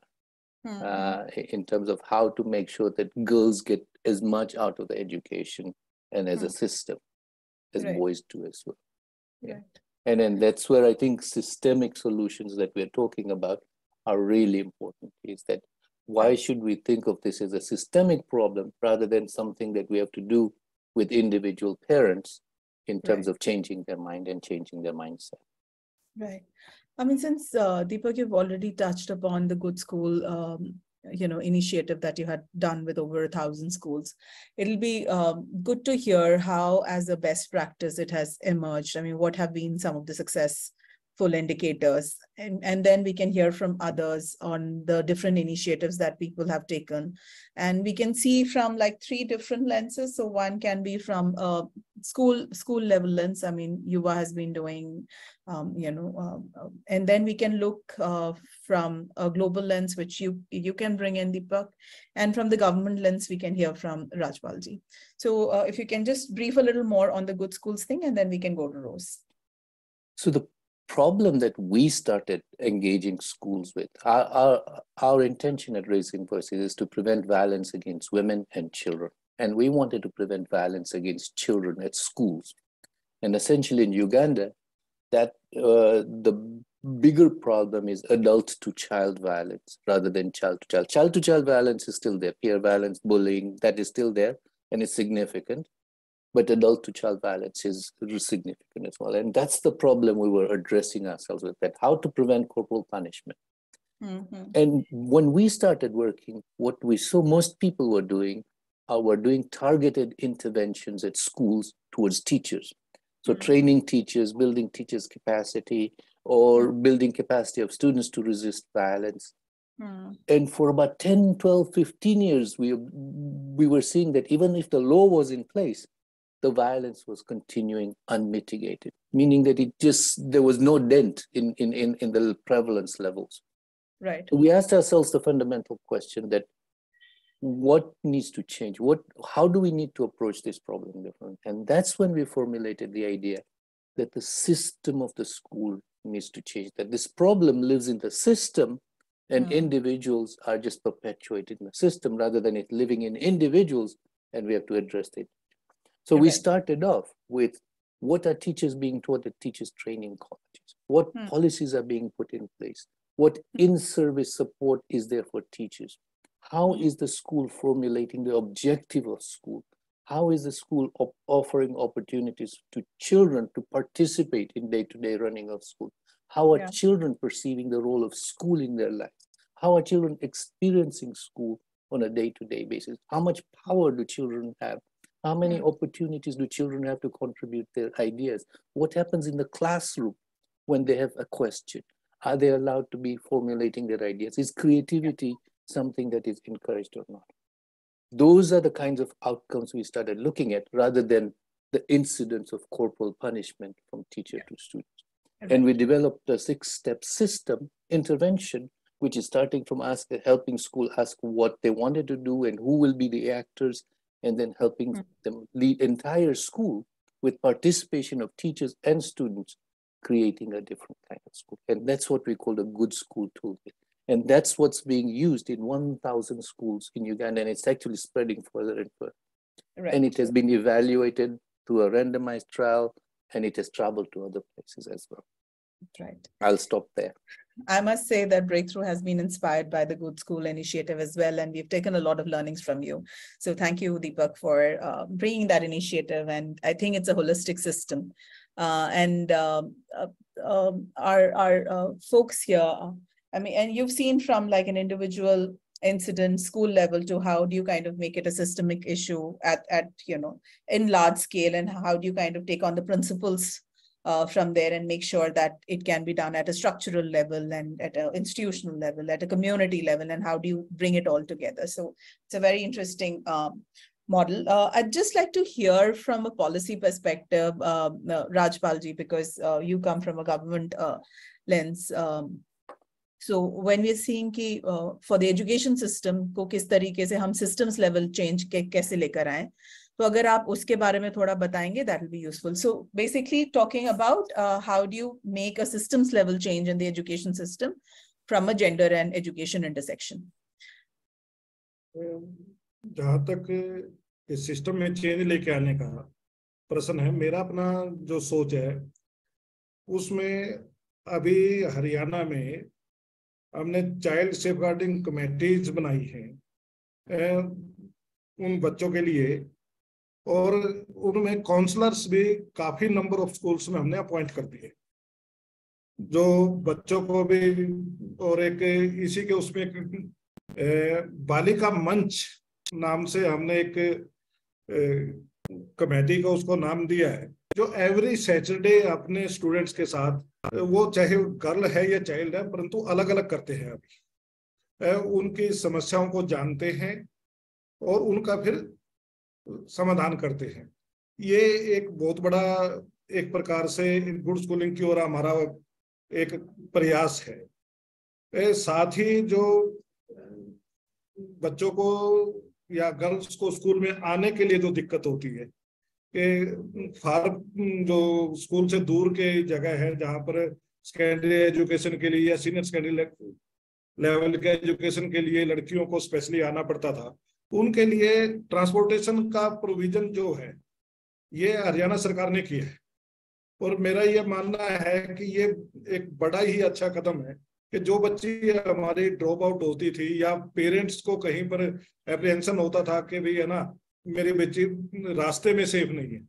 [SPEAKER 13] mm-hmm. uh, in terms of how to make sure that girls get as much out of the education and as mm-hmm. a hmm. system as right. boys do as well. Yeah. Right. And then that's where I think systemic solutions that we're talking about are really important is that why should we think of this as a systemic problem rather than something that we have to do with individual parents in terms right. of changing their mind and changing their mindset?
[SPEAKER 1] Right. I mean since uh, deepak you've already touched upon the good school um, you know initiative that you had done with over a thousand schools it'll be um, good to hear how as a best practice it has emerged. I mean what have been some of the success full indicators. And, and then we can hear from others on the different initiatives that people have taken. And we can see from like three different lenses. So one can be from a school school level lens. I mean yuwa has been doing um, you know um, um, and then we can look uh, from a global lens which you you can bring in deepak. And from the government lens we can hear from rajpalji. So uh, if you can just brief a little more on the good schools thing and then we can go to rose.
[SPEAKER 13] So the problem that we started engaging schools with, our, our, our intention at Raising Voices is to prevent violence against women and children. And we wanted to prevent violence against children at schools. And essentially in Uganda, that uh, the bigger problem is adult to child violence rather than child to child. Child to child violence is still there, peer violence, bullying, that is still there and it's significant but adult to child violence is significant as well. And that's the problem we were addressing ourselves with that how to prevent corporal punishment. Mm-hmm. And when we started working, what we saw most people were doing uh, were doing targeted interventions at schools towards teachers. So, mm-hmm. training teachers, building teachers' capacity, or mm-hmm. building capacity of students to resist violence. Mm. And for about 10, 12, 15 years, we, we were seeing that even if the law was in place, the violence was continuing unmitigated, meaning that it just there was no dent in in in, in the prevalence levels.
[SPEAKER 1] Right.
[SPEAKER 13] We asked ourselves the fundamental question that what needs to change? What how do we need to approach this problem differently? And that's when we formulated the idea that the system of the school needs to change, that this problem lives in the system and mm. individuals are just perpetuated in the system rather than it living in individuals and we have to address it so okay. we started off with what are teachers being taught at teachers training colleges? What hmm. policies are being put in place? What hmm. in-service support is there for teachers? How hmm. the school formulating the objective of school? How is the school op offering opportunities to children to participate in day-to-day running of school? How are yeah. children perceiving the role of school in their life? How are children experiencing school on a day-to-day -day basis? How much power do children have how many opportunities do children have to contribute their ideas? What happens in the classroom when they have a question? Are they allowed to be formulating their ideas? Is creativity something that is encouraged or not? Those are the kinds of outcomes we started looking at rather than the incidence of corporal punishment from teacher yeah. to student. And we developed a six-step system intervention, which is starting from ask, helping school ask what they wanted to do and who will be the actors and then helping mm. them lead entire school with participation of teachers and students, creating a different kind of school. And that's what we call a good school toolkit. And that's what's being used in 1,000 schools in Uganda, and it's actually spreading further and further. Right. And it has been evaluated through a randomized trial, and it has traveled to other places as well.
[SPEAKER 1] Right.
[SPEAKER 13] I'll stop there.
[SPEAKER 1] I must say that Breakthrough has been inspired by the Good School initiative as well, and we've taken a lot of learnings from you. So thank you, Deepak, for uh, bringing that initiative. And I think it's a holistic system. Uh, and um, uh, um, our, our uh, folks here, I mean, and you've seen from like an individual incident school level to how do you kind of make it a systemic issue at, at you know, in large scale and how do you kind of take on the principles uh, from there and make sure that it can be done at a structural level and at an institutional level, at a community level, and how do you bring it all together? So it's a very interesting um, model. Uh, I'd just like to hear from a policy perspective, uh, uh Rajpalji, because uh, you come from a government uh, lens. Um, so when we're seeing कि uh, for the education system को किस तरीके से हम systems level change के कैसे लेकर आए तो अगर आप उसके बारे में थोड़ा बताएँगे that will be useful so basically talking about how do you make a systems level change in the education system from a gender and education intersection
[SPEAKER 11] जहाँ तक इस सिस्टम में चेंज लेके आने का प्रश्न है, मेरा अपना जो सोच है, उसमें अभी हरियाणा में हमने चाइल्ड सेफ़ गार्डिंग कमेटीज बनाई हैं। उन बच्चों के लिए और उनमें काउंसलर्स भी काफ़ी नंबर ऑफ़ स्कूल्स में हमने अपॉइंट कर दिए। जो बच्चों को भी और एक इसी के उसमें एक बालिका मंच नाम से हमने एक कमेटी का उसको नाम दिया है। जो एवरी सैटरडे अपने स्टूडेंट्स के साथ, वो चाहे गर्ल है या चाइल्ड है, परंतु अलग अलग करते हैं अभी। उनकी समस्याओं को जानते हैं और उनका फिर समाधान करते हैं। ये एक बहुत बड़ा एक प्रकार से गुड स्कूलिंग की ओर हमारा एक प्रयास है। ए, साथ ही जो बच्चों को या गर्ल्स को स्कूल में आने के लिए जो दिक्कत होती है कि फार जो स्कूल से दूर के जगह है जहाँ पर सेकेंडरी एजुकेशन के लिए या सीनियर सेकेंडरी लेवल के एजुकेशन के लिए लड़कियों को स्पेशली आना पड़ता था उनके लिए ट्रांसपोर्टेशन का प्रोविज़न जो है, ये हरियाणा सरकार ने किया है। और मेरा ये मानना है कि ये एक बड़ा ही अच्छा कदम है कि जो बच्ची हमारी ड्रॉप आउट होती थी या पेरेंट्स को कहीं पर एप्रीहेंशन होता था कि भाई है ना, मेरी बच्ची रास्ते में सेफ़ नहीं है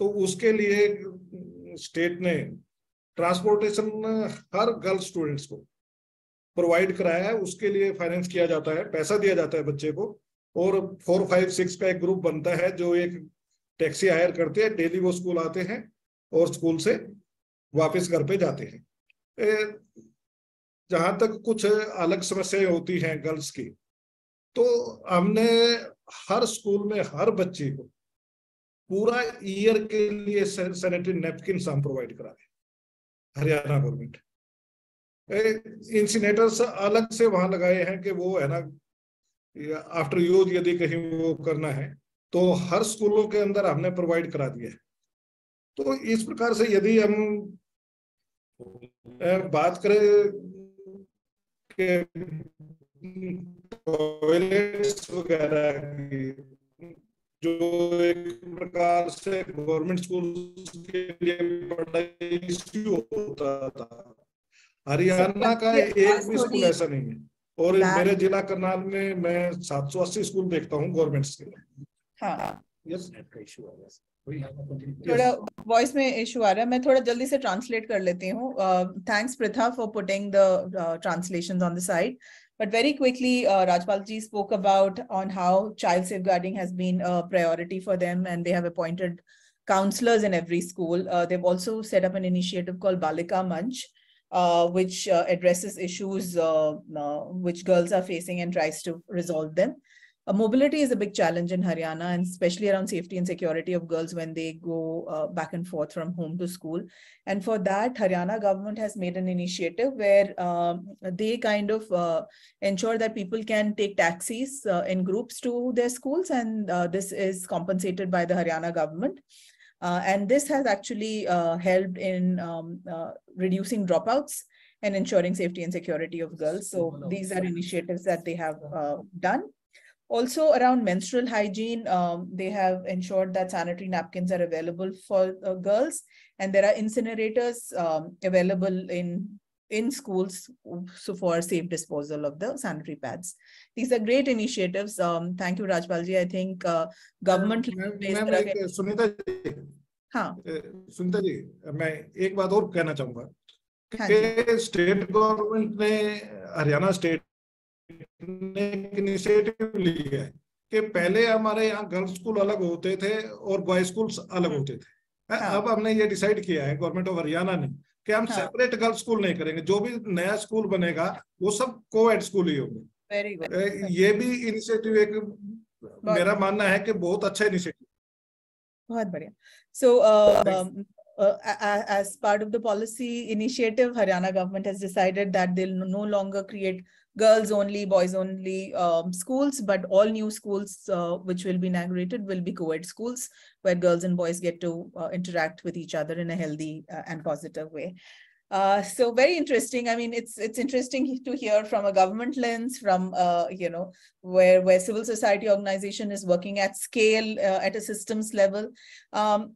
[SPEAKER 11] तो उसके लिए स्टेट ने ट्रांसपोर्टेशन हर गर्ल स्टूडेंट्स को प्रोवाइड कराया है। उसके लिए फाइनेंस किया जाता है, पैसा दिया जाता है बच्चे को। और फोर फाइव सिक्स का एक ग्रुप बनता है जो एक टैक्सी हायर करते हैं डेली वो स्कूल आते हैं और स्कूल से वापस घर पे जाते हैं। जहाँ तक कुछ अलग समस्याएँ होती हैं गर्ल्स की तो हमने हर स्कूल में हर बच्चे को पूरा ईयर के लिए सैनिटरी नेपकिन हम प्रोवाइड करा रहे हरियाणा गवर्नमेंट इंसिनेटर्स अलग से वहाँ लगाए हैं कि वो है ना आफ्टर यूज़ यदि कहीं वो करना है तो हर स्कूलों के अंदर हमने प्रोवाइड करा दिया है। तो इस प्रकार से यदि हम बात करें के टॉयलेट्स वगैरह की जो एक प्रकार से गवर्नमेंट स्कूल के लिए बड़ा इश्यू होता था। हरियाणा का एक भी स्कूल ऐसा नहीं है। और मेरे जिला करनाल में मैं सात सौ अस्सी स्कूल देखता हूँ गवर्नमेंट के
[SPEAKER 1] हाँ थोड़ा वॉइस में इशू आ रहा है मैं थोड़ा जल्दी से ट्रांसलेट कर लेती हूँ thanks Pratha for putting the translation on the side But very quickly, uh, Rajpal ji spoke about on how child safeguarding has been a priority for them, and they have appointed counselors in every school. Uh, they've also set up an initiative called Balika Manch, uh, which uh, addresses issues uh, uh, which girls are facing and tries to resolve them. Uh, mobility is a big challenge in Haryana, and especially around safety and security of girls when they go uh, back and forth from home to school. And for that, Haryana government has made an initiative where um, they kind of ensure that people can take taxis in groups to their schools, and this is compensated by the Haryana government. Uh, and this has actually uh, helped in um, uh, reducing dropouts and ensuring safety and security of girls. So these are initiatives that they have done. Also around menstrual hygiene, um, they have ensured that sanitary napkins are available for uh, girls and there are incinerators um, available in in schools so for safe disposal of the sanitary pads. These are great initiatives. Um, thank you, Rajpalji. I think uh, government.
[SPEAKER 11] Sunita ji
[SPEAKER 1] हाँ
[SPEAKER 11] सुनीता जी मैं एक बात और कहना चाहूँगा कि state government ने Haryana state ने एक इनिशिएटिव लिया है कि पहले हमारे यहाँ गर्ल्स स्कूल अलग होते थे और बॉय स्कूल्स अलग होते थे हाँ. अब हमने ये डिसाइड किया है गवर्नमेंट ऑफ़ हरियाणा ने कि हम हाँ. सेपरेट गर्ल्स स्कूल नहीं करेंगे जो भी नया स्कूल बनेगा वो सबको स्कूल ही होंगे ये भी इनिशिएटिव एक मेरा मानना है कि बहुत अच्छा इनिशिएटिव
[SPEAKER 1] बहुत बढ़िया so so, uh, uh, as part of the policy initiative, Haryana government has decided that they'll no longer create girls only, boys only um, schools, but all new schools uh, which will be inaugurated will be co-ed schools where girls and boys get to uh, interact with each other in a healthy uh, and positive way. Uh, so very interesting. I mean, it's it's interesting to hear from a government lens, from uh, you know where where civil society organization is working at scale uh, at a systems level, um,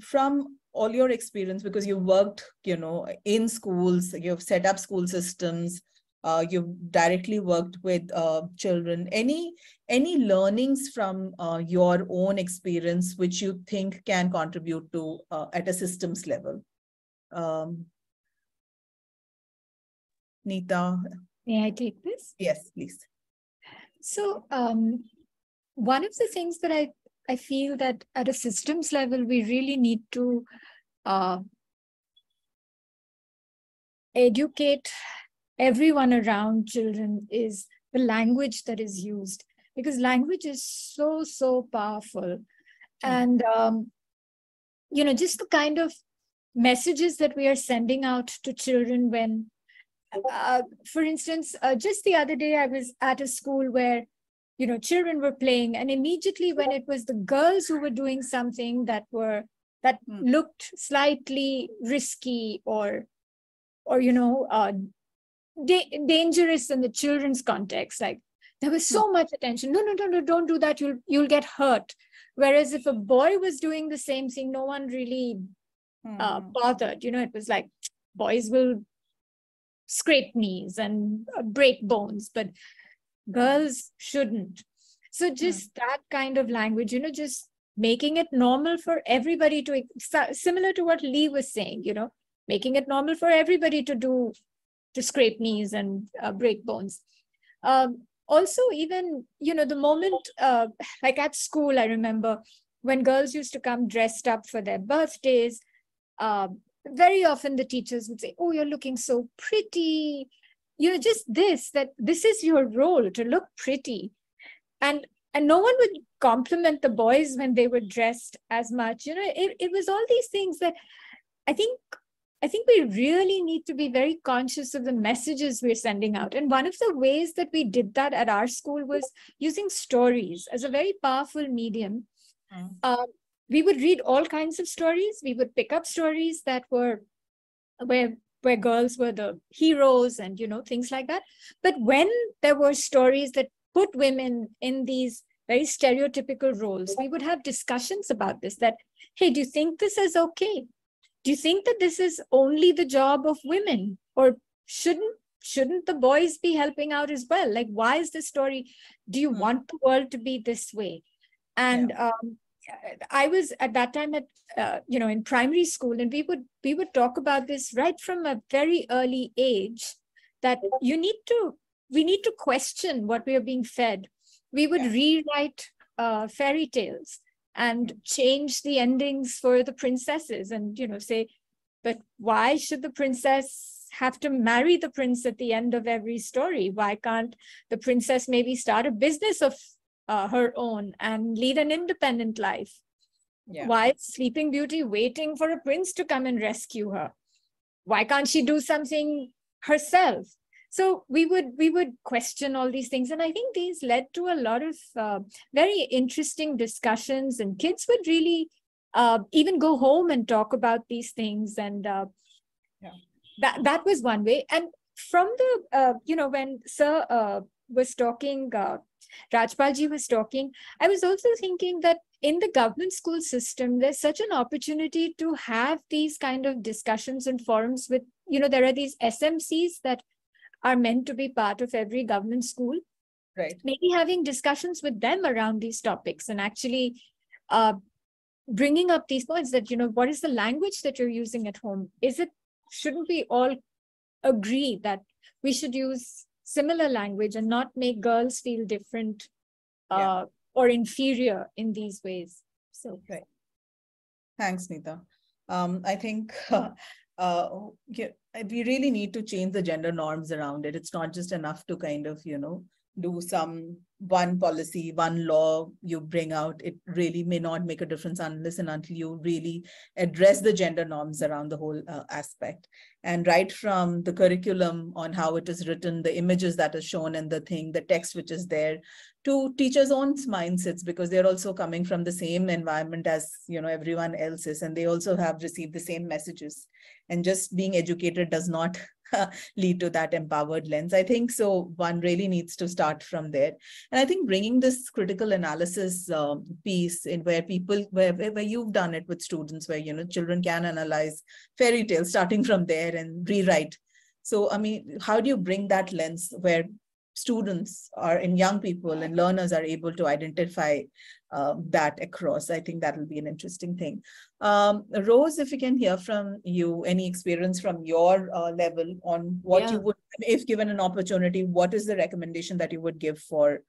[SPEAKER 1] from all your experience because you've worked you know in schools you've set up school systems uh, you've directly worked with uh, children. Any any learnings from uh, your own experience which you think can contribute to uh, at a systems level? Um, Neeta
[SPEAKER 9] may I take this?
[SPEAKER 1] Yes please.
[SPEAKER 9] So um, one of the things that I I feel that at a systems level, we really need to uh, educate everyone around children is the language that is used because language is so so powerful mm. and um, you know just the kind of messages that we are sending out to children when uh, for instance uh, just the other day i was at a school where you know children were playing and immediately when it was the girls who were doing something that were that mm. looked slightly risky or or you know uh, da- dangerous in the children's context like there was so mm. much attention no no no no don't do that you'll you'll get hurt whereas if a boy was doing the same thing no one really uh, hmm. bothered you know it was like boys will scrape knees and uh, break bones but girls shouldn't so hmm. just that kind of language you know just making it normal for everybody to similar to what lee was saying you know making it normal for everybody to do to scrape knees and uh, break bones. Um, also even you know the moment uh, like at school i remember when girls used to come dressed up for their birthdays uh, very often the teachers would say oh you're looking so pretty. You know just this that this is your role to look pretty. And and no one would compliment the boys when they were dressed as much. You know it, it was all these things that i think i think we really need to be very conscious of the messages we're sending out. And one of the ways that we did that at our school was using stories as a very powerful medium. Mm. um, we would read all kinds of stories. We would pick up stories that were where where girls were the heroes and you know things like that. But when there were stories that put women in these very stereotypical roles we would have discussions about this that hey do you think this is okay do you think that this is only the job of women or shouldn't shouldn't the boys be helping out as well like why is this story do you hmm. want the world to be this way and yeah. um, I was at that time at uh, you know in primary school, and we would we would talk about this right from a very early age that you need to we need to question what we are being fed. We would yeah. rewrite uh, fairy tales and change the endings for the princesses, and you know say, but why should the princess have to marry the prince at the end of every story? Why can't the princess maybe start a business of uh, her own and lead an independent life. Yeah. Why is Sleeping Beauty waiting for a prince to come and rescue her? Why can't she do something herself? So we would we would question all these things, and I think these led to a lot of uh, very interesting discussions. And kids would really uh, even go home and talk about these things and uh, yeah. that that was one way and from the uh, you know when sir uh, was talking uh, rajpalji was talking i was also thinking that in the government school system there's such an opportunity to have these kind of discussions and forums with you know there are these smcs that are meant to be part of every government school.
[SPEAKER 1] Right.
[SPEAKER 9] Maybe having discussions with them around these topics and actually uh, bringing up these points that you know what is the language that you're using at home? Is it shouldn't we all agree that we should use similar language and not make girls feel different uh, yeah. or inferior in these ways? So
[SPEAKER 1] right. Thanks neeta um, i think uh, uh, we really need to change the gender norms around it it's not just enough to kind of you know do some one policy, one law you bring out, it really may not make a difference unless and until you really address the gender norms around the whole uh, aspect. And right from the curriculum on how it is written, the images that are shown and the thing, the text which is there, to teachers' own mindsets, because they're also coming from the same environment as you know everyone else is, and they also have received the same messages. And just being educated does not lead to that empowered lens. I think so. One really needs to start from there, and I think bringing this critical analysis um, piece in where people where, where you've done it with students, where you know children can analyze fairy tales, starting from there and rewrite. So I mean, how do you bring that lens where students are and young people and learners are able to identify uh, that across. I think that will be an interesting thing. Um, Rose, if we can hear from you, any experience from your uh, level on what yeah. you would, if given an opportunity, what is the recommendation that you would give for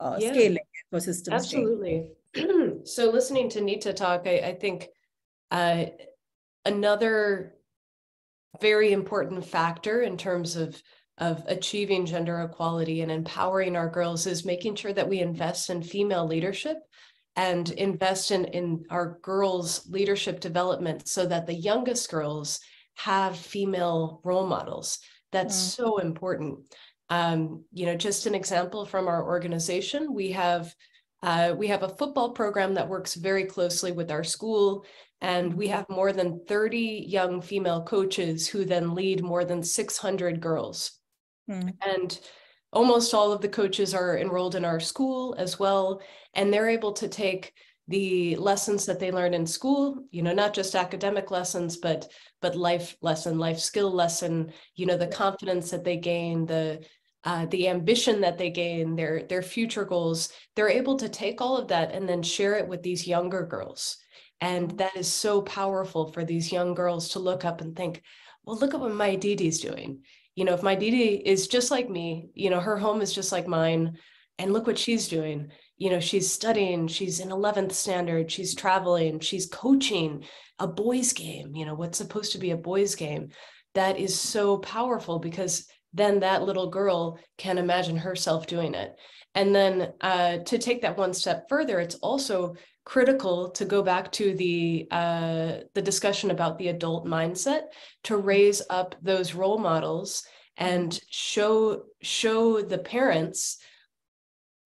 [SPEAKER 1] uh, yeah. scaling for systems
[SPEAKER 8] Absolutely. so listening to Neeta talk, I, I think uh, another very important factor in terms of of achieving gender equality and empowering our girls is making sure that we invest in female leadership and invest in, in our girls' leadership development so that the youngest girls have female role models. That's mm. so important. Um, you know, just an example from our organization, we have uh, we have a football program that works very closely with our school, and we have more than 30 young female coaches who then lead more than 600 girls. Mm. And almost all of the coaches are enrolled in our school as well, and they're able to take the lessons that they learn in school you know not just academic lessons but but life lesson life skill lesson you know the confidence that they gain the uh, the ambition that they gain their their future goals. They're able to take all of that and then share it with these younger girls. And that is so powerful for these young girls to look up and think well look at what my Didi's doing you know if my Didi is just like me you know her home is just like mine and look what she's doing. You know she's studying she's in 11th standard she's traveling she's coaching a boys game you know what's supposed to be a boys game. That is so powerful because then that little girl can imagine herself doing it. And then uh, to take that one step further it's also critical to go back to the uh, the discussion about the adult mindset to raise up those role models and show show the parents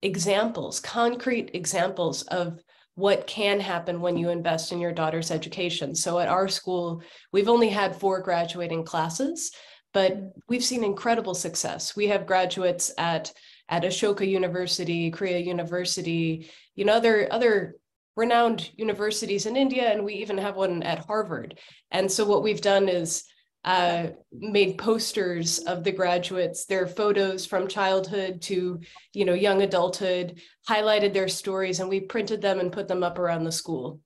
[SPEAKER 8] examples concrete examples of what can happen when you invest in your daughter's education. So at our school we've only had four graduating classes but we've seen incredible success. We have graduates at at ashoka university Krea university you know other other renowned universities in India, and we even have one at Harvard. And so what we've done is uh, made posters of the graduates, their photos from childhood to you know young adulthood, highlighted their stories, and we printed them and put them up around the school.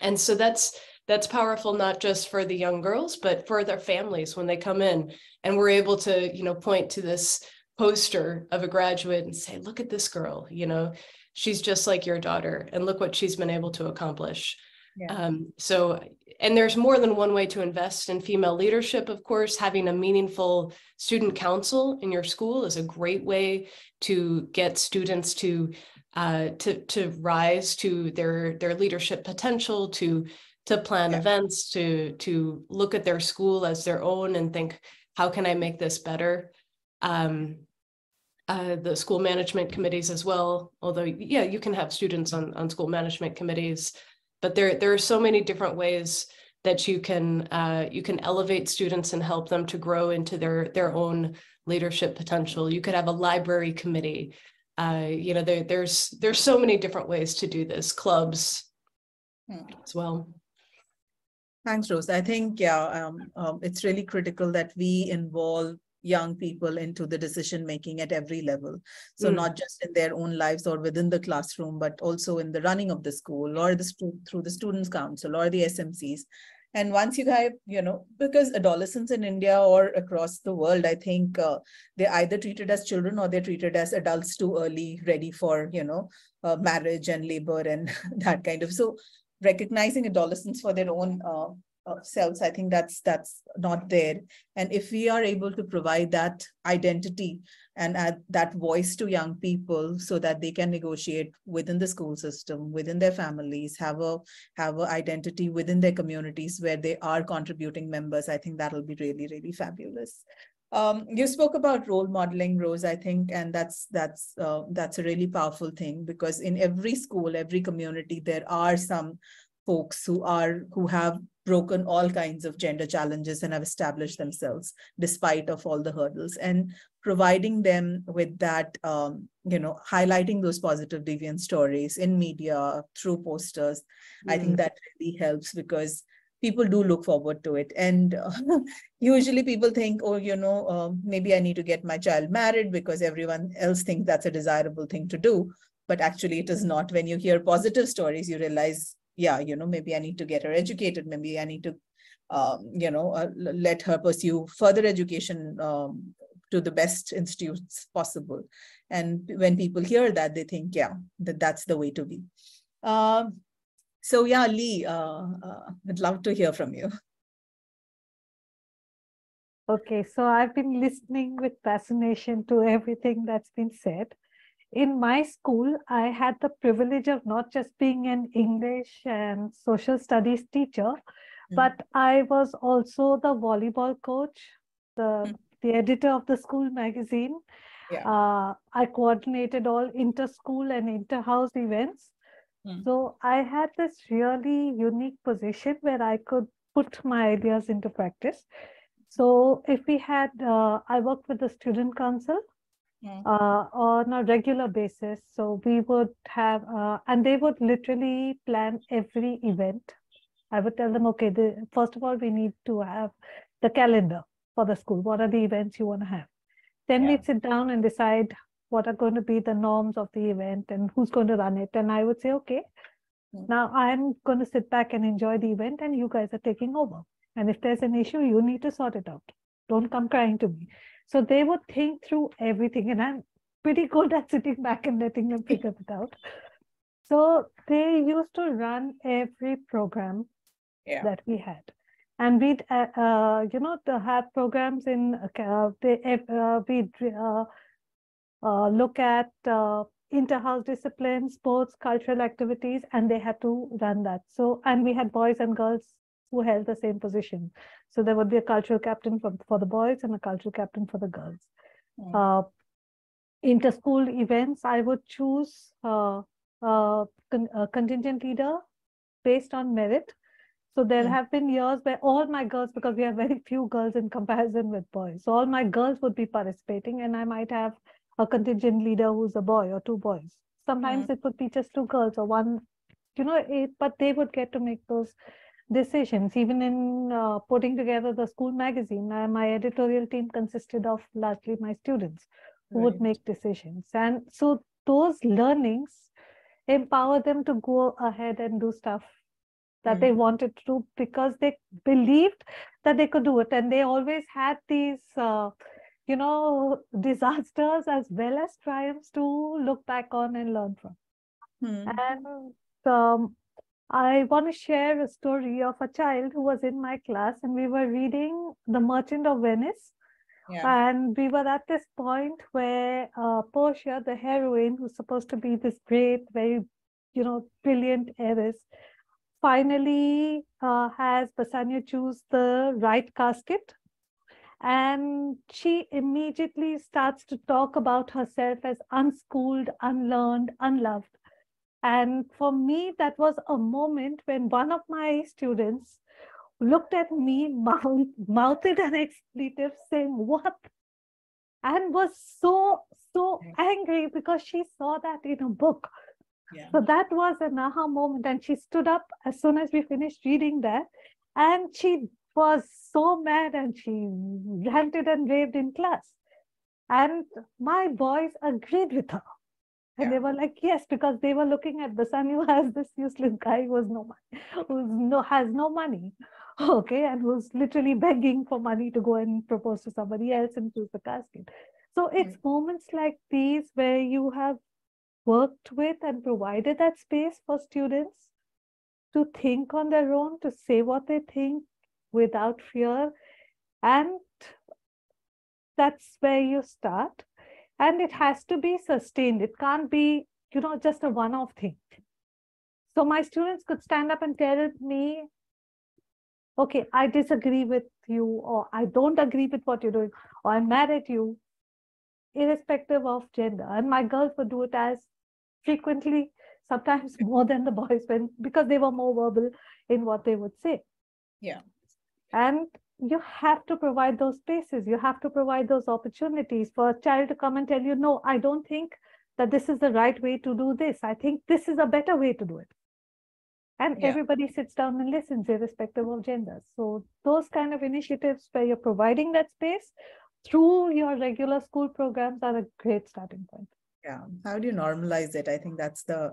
[SPEAKER 8] And so that's that's powerful not just for the young girls, but for their families when they come in, and we're able to you know point to this poster of a graduate and say, look at this girl, you know, she's just like your daughter and look what she's been able to accomplish yeah. um, so and there's more than one way to invest in female leadership of course having a meaningful student council in your school is a great way to get students to uh, to to rise to their their leadership potential to to plan yeah. events to to look at their school as their own and think how can i make this better um, uh, the school management committees as well. Although, yeah, you can have students on, on school management committees. but there there are so many different ways that you can uh, you can elevate students and help them to grow into their their own leadership potential. You could have a library committee. Uh, you know, there, there's there's so many different ways to do this. Clubs hmm. as well.
[SPEAKER 1] Thanks, Rose. I think yeah, um, um, it's really critical that we involve young people into the decision making at every level so mm. not just in their own lives or within the classroom but also in the running of the school or the stu- through the students council or the smcs and once you have you know because adolescents in india or across the world i think uh, they're either treated as children or they're treated as adults too early ready for you know uh, marriage and labor and that kind of so recognizing adolescents for their own uh, selves i think that's that's not there. And if we are able to provide that identity and add that voice to young people so that they can negotiate within the school system within their families have a have an identity within their communities where they are contributing members i think that'll be really really fabulous. Um, you spoke about role modeling, Rose, I think, and that's that's uh, that's a really powerful thing because in every school, every community, there are some folks who are who have broken all kinds of gender challenges and have established themselves despite of all the hurdles and providing them with that um, you know highlighting those positive deviant stories in media through posters mm. i think mm. that really helps because people do look forward to it and uh, usually people think oh you know uh, maybe i need to get my child married because everyone else thinks that's a desirable thing to do but actually it is not when you hear positive stories you realize yeah, you know, maybe I need to get her educated. Maybe I need to, um, you know, uh, let her pursue further education um, to the best institutes possible. And when people hear that, they think, yeah, that that's the way to be. Um, so yeah, Lee, uh, uh, I'd love to hear from you.
[SPEAKER 10] Okay, so I've been listening with fascination to everything that's been said in my school, I had the privilege of not just being an English and social studies teacher, mm. but I was also the volleyball coach, the, mm. the editor of the school magazine. Yeah. Uh, I coordinated all inter school and inter house events. Mm. So I had this really unique position where I could put my ideas into practice. So if we had, uh, I worked with the student council mm. uh, on a regular basis. So we would have, uh, and they would literally plan every event. I would tell them, okay, the, first of all, we need to have the calendar for the school. What are the events you want to have? Then yeah. we'd sit down and decide what are going to be the norms of the event and who's going to run it. And I would say, okay, mm. now I'm going to sit back and enjoy the event, and you guys are taking over. And if there's an issue, you need to sort it out. Don't come crying to me. So they would think through everything, and I'm pretty good at sitting back and letting them figure it out. So they used to run every program yeah. that we had. And we'd, uh, uh, you know, to have programs in, uh, they, uh, we'd uh, uh, look at uh, inter-house disciplines, sports, cultural activities, and they had to run that. So, and we had boys and girls who held the same position. So there would be a cultural captain for, for the boys and a cultural captain for the girls. Mm. Uh, inter-school events, I would choose uh, uh, con a contingent leader based on merit. So there mm. have been years where all my girls, because we have very few girls in comparison with boys, so all my girls would be participating, and I might have a contingent leader who's a boy or two boys. Sometimes mm. it would be just two girls or one, you know, it, but they would get to make those decisions. Even in uh, putting together the school magazine, uh, my editorial team consisted of largely my students who right. would make decisions. And so those learnings empower them to go ahead and do stuff that they wanted to do because they believed that they could do it. And they always had these, uh, you know, disasters as well as triumphs to look back on and learn from. Mm. And um, I want to share a story of a child who was in my class, and we were reading The Merchant of Venice. Yeah. And we were at this point where uh, Portia, the heroine, who's supposed to be this great, very, you know, brilliant heiress, finally uh, has Bassanio choose the right casket. And she immediately starts to talk about herself as unschooled, unlearned, unloved. And for me, that was a moment when one of my students looked at me, mouth, mouthed an expletive saying, What? And was so, so angry because she saw that in a book. Yeah. So that was an aha moment. And she stood up as soon as we finished reading that. And she was so mad and she ranted and raved in class. And my boys agreed with her. And yeah. they were like, yes, because they were looking at the son who has this useless guy who has no money, who no has no money, okay, and who's literally begging for money to go and propose to somebody else and choose the casket. So it's right. moments like these where you have worked with and provided that space for students to think on their own, to say what they think without fear. And that's where you start and it has to be sustained. It can't be you know just a one off thing. So my students could stand up and tell me okay i disagree with you or i don't agree with what you're doing or i'm mad at you irrespective of gender. And my girls would do it as frequently sometimes more than the boys when because they were more verbal in what they would say.
[SPEAKER 1] Yeah.
[SPEAKER 10] And you have to provide those spaces. You have to provide those opportunities for a child to come and tell you no i don't think that this is the right way to do this. I think this is a better way to do it. And yeah. everybody sits down and listens irrespective of gender. So those kind of initiatives where you're providing that space through your regular school programs are a great starting point
[SPEAKER 1] yeah how do you normalize it i think that's the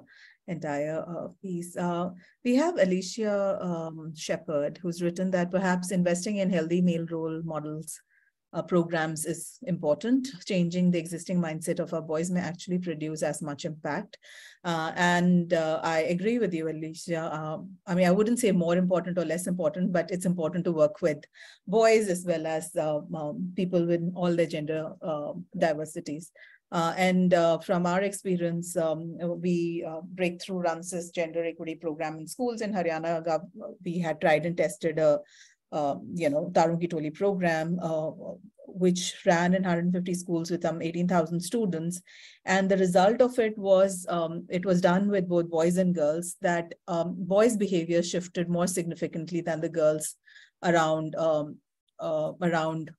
[SPEAKER 1] entire uh, piece. Uh, we have Alicia um, who's written that perhaps investing in healthy male role models uh, programs is important. Changing the existing mindset of our boys may actually produce as much impact. Uh, and uh, I agree with you, Alicia. Um, I mean, I wouldn't say more important or less important, but it's important to work with boys as well as uh, um, people with all their gender diversities. Uh, and uh, from our experience, um, we uh, Breakthrough runs this gender equity program in schools in Haryana. We had tried and tested a, um, you know, Tarun Ki Toli program, uh, which ran in 150 schools with some 18,000 students. And the result of it was, um, it was done with both boys and girls, that um, boys' behavior shifted more significantly than the girls around um, uh, around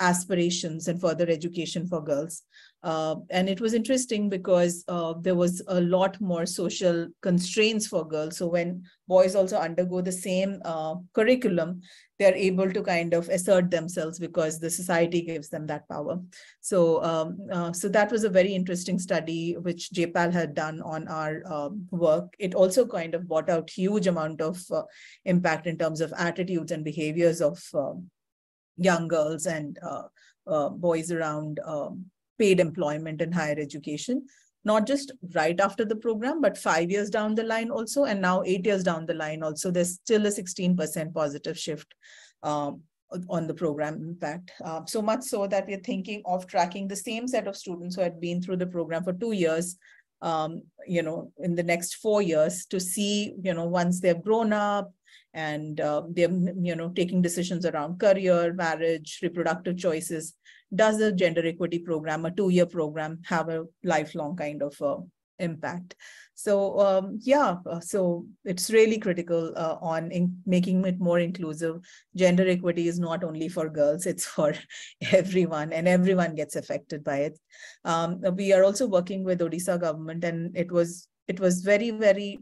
[SPEAKER 1] aspirations and further education for girls. Uh, and it was interesting because uh, there was a lot more social constraints for girls. So when boys also undergo the same uh, curriculum, they're able to kind of assert themselves because the society gives them that power. So, um, uh, so that was a very interesting study which JPAL had done on our um, work. It also kind of brought out huge amount of uh, impact in terms of attitudes and behaviors of young girls and uh, boys around um, paid employment in higher education, not just right after the program, but five years down the line also, and now eight years down the line also, there's still a 16% positive shift um, on the program impact. Uh, so much so that we're thinking of tracking the same set of students who had been through the program for two years, um, you know, in the next four years to see, you know, once they've grown up, and uh, they're you know taking decisions around career marriage reproductive choices does the gender equity program, a two-year program, have a lifelong kind of uh, impact? So um, yeah, uh, so it's really critical uh, on making it more inclusive. Gender equity is not only for girls, it's for everyone and everyone gets affected by it. Um, we are also working with Odisha government and it was it was very, very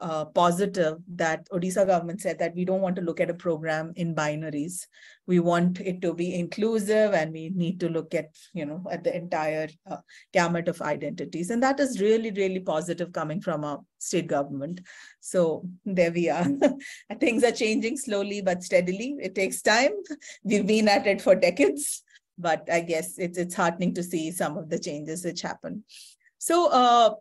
[SPEAKER 1] uh, positive that Odisha government said that we don't want to look at a program in binaries. We want it to be inclusive and we need to look at, you know, at the entire uh, gamut of identities. And that is really, really positive coming from a state government. So there we are. Things are changing slowly but steadily. It takes time. We've been at it for decades, but I guess it's, it's heartening to see some of the changes which happen. So uh,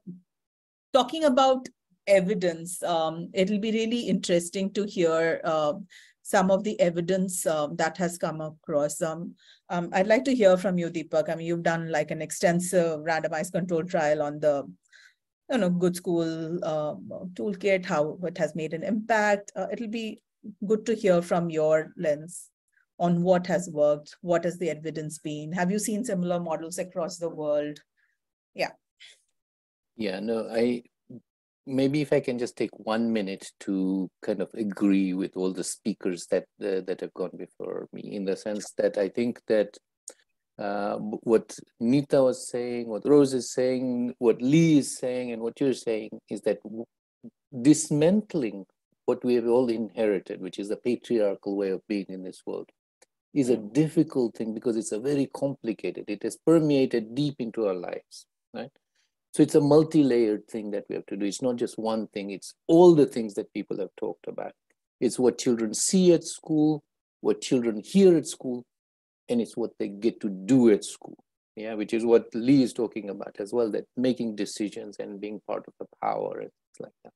[SPEAKER 1] talking about evidence. Um, it'll be really interesting to hear uh, some of the evidence um, that has come across. Um, um, I'd like to hear from you, Deepak. I mean, you've done like an extensive randomized control trial on the you know, good school uh, toolkit, how it has made an impact. Uh, it'll be good to hear from your lens on what has worked, what has the evidence been? Have you seen similar models across the world? Yeah.
[SPEAKER 13] Yeah, no, I maybe if I can just take one minute to kind of agree with all the speakers that uh, that have gone before me, in the sense that I think that uh, what Neeta was saying, what Rose is saying, what Lee is saying, and what you're saying is that dismantling what we have all inherited, which is a patriarchal way of being in this world, is a difficult thing because it's a very complicated. It has permeated deep into our lives, right? So it's a multi-layered thing that we have to do. It's not just one thing, it's all the things that people have talked about. It's what children see at school, what children hear at school, and it's what they get to do at school. Yeah, which is what Lee is talking about as well, that making decisions and being part of the power and things like that.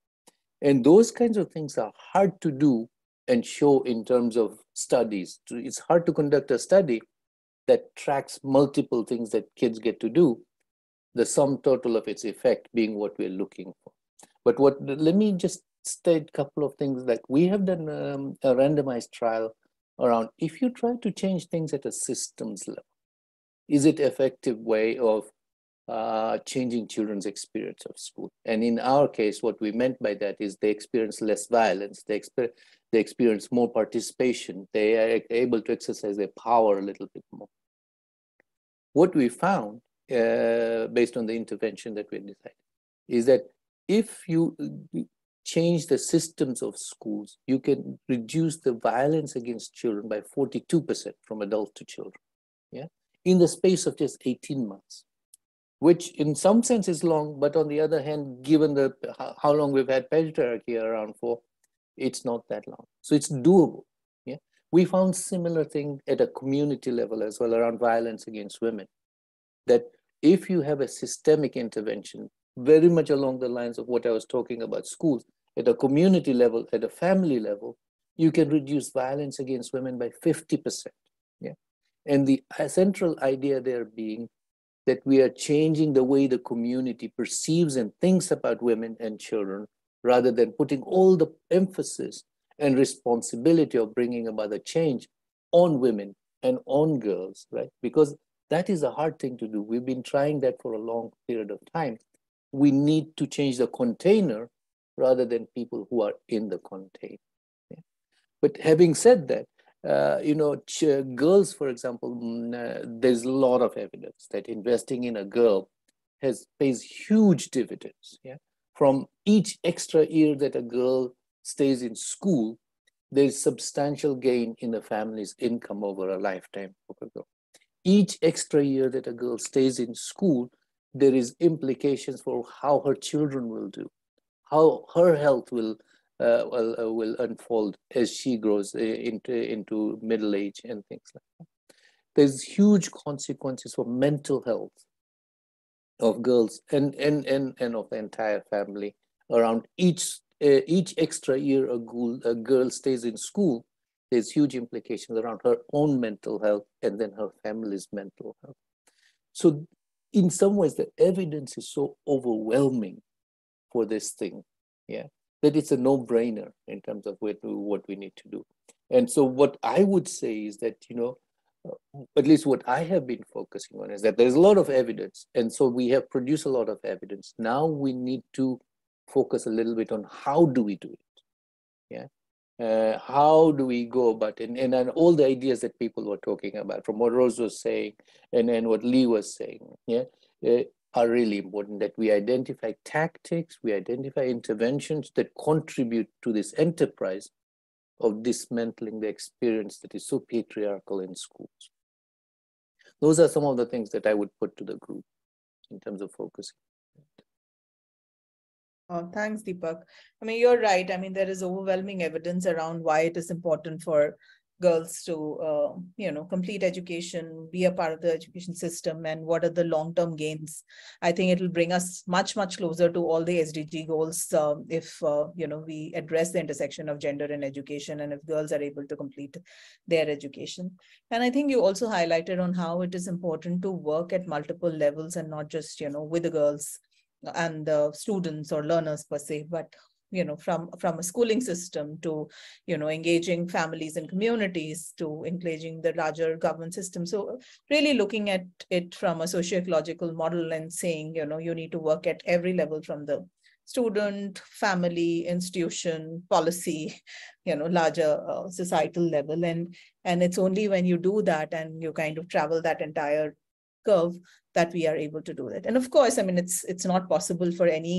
[SPEAKER 13] And those kinds of things are hard to do and show in terms of studies. It's hard to conduct a study that tracks multiple things that kids get to do the sum total of its effect being what we're looking for. But what let me just state a couple of things that we have done um, a randomized trial around if you try to change things at a systems level, is it effective way of uh, changing children's experience of school? And in our case, what we meant by that is they experience less violence, they, exper they experience more participation, they are able to exercise their power a little bit more. What we found uh, based on the intervention that we decided, is that if you change the systems of schools, you can reduce the violence against children by 42% from adult to children, yeah, in the space of just 18 months, which in some sense is long, but on the other hand, given the how long we've had patriarchy around for, it's not that long. So it's doable. Yeah, we found similar thing at a community level as well around violence against women, that if you have a systemic intervention, very much along the lines of what I was talking about schools, at a community level, at a family level, you can reduce violence against women by 50%. Yeah. And the uh, central idea there being that we are changing the way the community perceives and thinks about women and children rather than putting all the emphasis and responsibility of bringing about the change on women and on girls, right? Because that is a hard thing to do. We've been trying that for a long period of time. We need to change the container rather than people who are in the container. But having said that, uh, you know, girls, for example, mm, uh, there's a lot of evidence that investing in a girl has pays huge dividends. Yeah, from each extra year that a girl stays in school, there's substantial gain in the family's income over a lifetime of a girl each extra year that a girl stays in school, there is implications for how her children will do, how her health will uh, will, uh, will unfold as she grows uh, into into middle age and things like that. There's huge consequences for mental health of girls and and and, and of the entire family around each uh, each extra year a girl, a girl stays in school there's huge implications around her own mental health and then her family's mental health. So in some ways, the evidence is so overwhelming for this thing, yeah, that it's a no-brainer in terms of what, we need to do. And so what I would say is that, you know, uh, at least what I have been focusing on is that there's a lot of evidence. And so we have produced a lot of evidence. Now we need to focus a little bit on how do we do it? Yeah uh, how do we go about it? And, and, all the ideas that people were talking about, from what Rose was saying and, and what Lee was saying, yeah, uh, are really important that we identify tactics, we identify interventions that contribute to this enterprise of dismantling the experience that is so patriarchal in schools. Those are some of the things that I would put to the group in terms of focusing.
[SPEAKER 1] Oh, thanks, Deepak. I mean, you're right. I mean, there is overwhelming evidence around why it is important for girls to, uh, you know, complete education, be a part of the education system, and what are the long-term gains. I think it will bring us much, much closer to all the SDG goals uh, if, uh, you know, we address the intersection of gender and education, and if girls are able to complete their education. And I think you also highlighted on how it is important to work at multiple levels and not just, you know, with the girls and the students or learners per se, but you know from from a schooling system to you know engaging families and communities to engaging the larger government system so really looking at it from a socio-ecological model and saying you know you need to work at every level from the student, family, institution, policy, you know, larger uh, societal level. And, and it's only when you do that and you kind of travel that entire curve that we are able to do it. And of course, I mean, it's it's not possible for any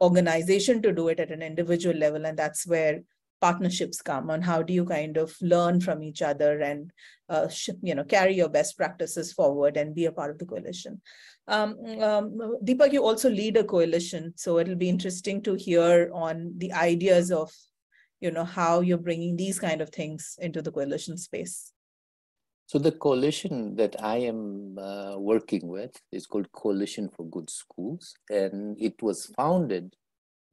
[SPEAKER 1] organization to do it at an individual level. And that's where partnerships come on how do you kind of learn from each other and uh, you know carry your best practices forward and be a part of the coalition um, um, deepak you also lead a coalition so it'll be interesting to hear on the ideas of you know how you're bringing these kind of things into the coalition space
[SPEAKER 13] so the coalition that i am uh, working with is called coalition for good schools and it was founded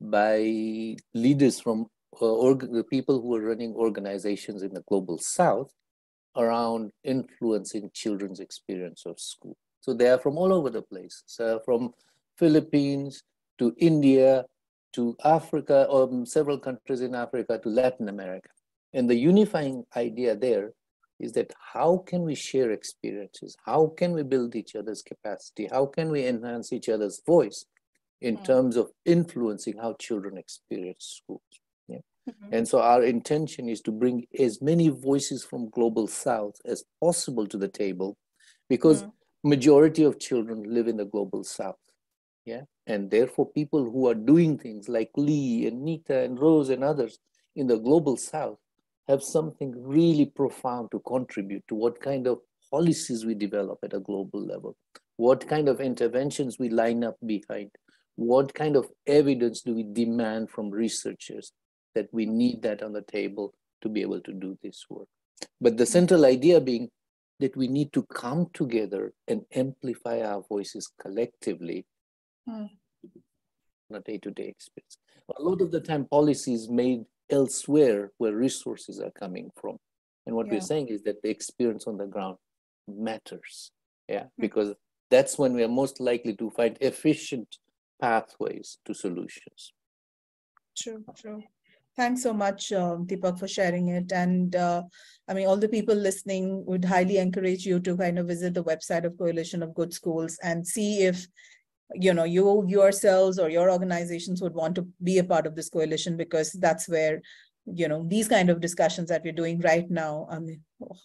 [SPEAKER 13] by leaders from uh, the people who are running organizations in the global south around influencing children's experience of school. So they are from all over the place, so from Philippines to India to Africa, or um, several countries in Africa to Latin America. And the unifying idea there is that how can we share experiences? How can we build each other's capacity? How can we enhance each other's voice in mm. terms of influencing how children experience schools? Mm-hmm. And so our intention is to bring as many voices from global south as possible to the table because mm-hmm. majority of children live in the global south. Yeah. And therefore people who are doing things like Lee and Neeta and Rose and others in the global south have something really profound to contribute to what kind of policies we develop at a global level, what kind of interventions we line up behind, what kind of evidence do we demand from researchers that we need that on the table to be able to do this work. But the central idea being that we need to come together and amplify our voices collectively mm. on a day-to-day experience. A lot of the time policies made elsewhere where resources are coming from. And what yeah. we're saying is that the experience on the ground matters. Yeah, mm. because that's when we are most likely to find efficient pathways to solutions.
[SPEAKER 1] True, true. Thanks so much, uh, Deepak, for sharing it. And uh, I mean, all the people listening would highly encourage you to kind of visit the website of Coalition of Good Schools and see if you know you yourselves or your organizations would want to be a part of this coalition because that's where you know these kind of discussions that we're doing right now mean,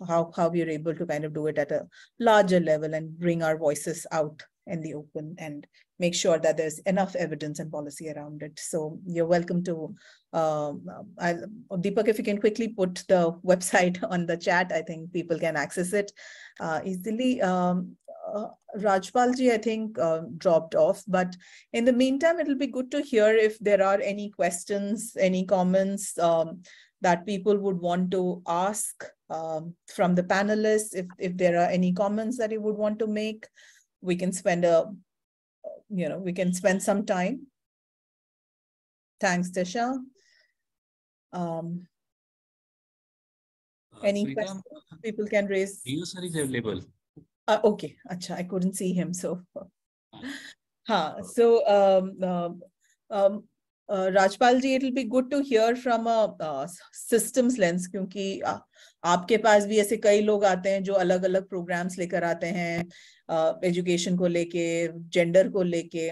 [SPEAKER 1] how how we're able to kind of do it at a larger level and bring our voices out in the open and make sure that there's enough evidence and policy around it. So you're welcome to, um, I'll, Deepak, if you can quickly put the website on the chat, I think people can access it uh, easily. Um, uh, Rajpalji, I think, uh, dropped off. But in the meantime, it'll be good to hear if there are any questions, any comments um, that people would want to ask um, from the panelists, if, if there are any comments that you would want to make we can spend a, you know, we can spend some time. Thanks, Tisha. Um, uh, any questions people can raise?
[SPEAKER 14] Sir is available.
[SPEAKER 1] Uh, okay, acha, I couldn't see him, so. huh. So, um, um, um, uh, Rajpal ji, it'll be good to hear from a uh, systems lens क्योंकि uh, आपके पास भी ऐसे कई लोग आते हैं जो अलग अलग प्रोग्राम्स लेकर आते हैं एजुकेशन को लेके जेंडर को लेके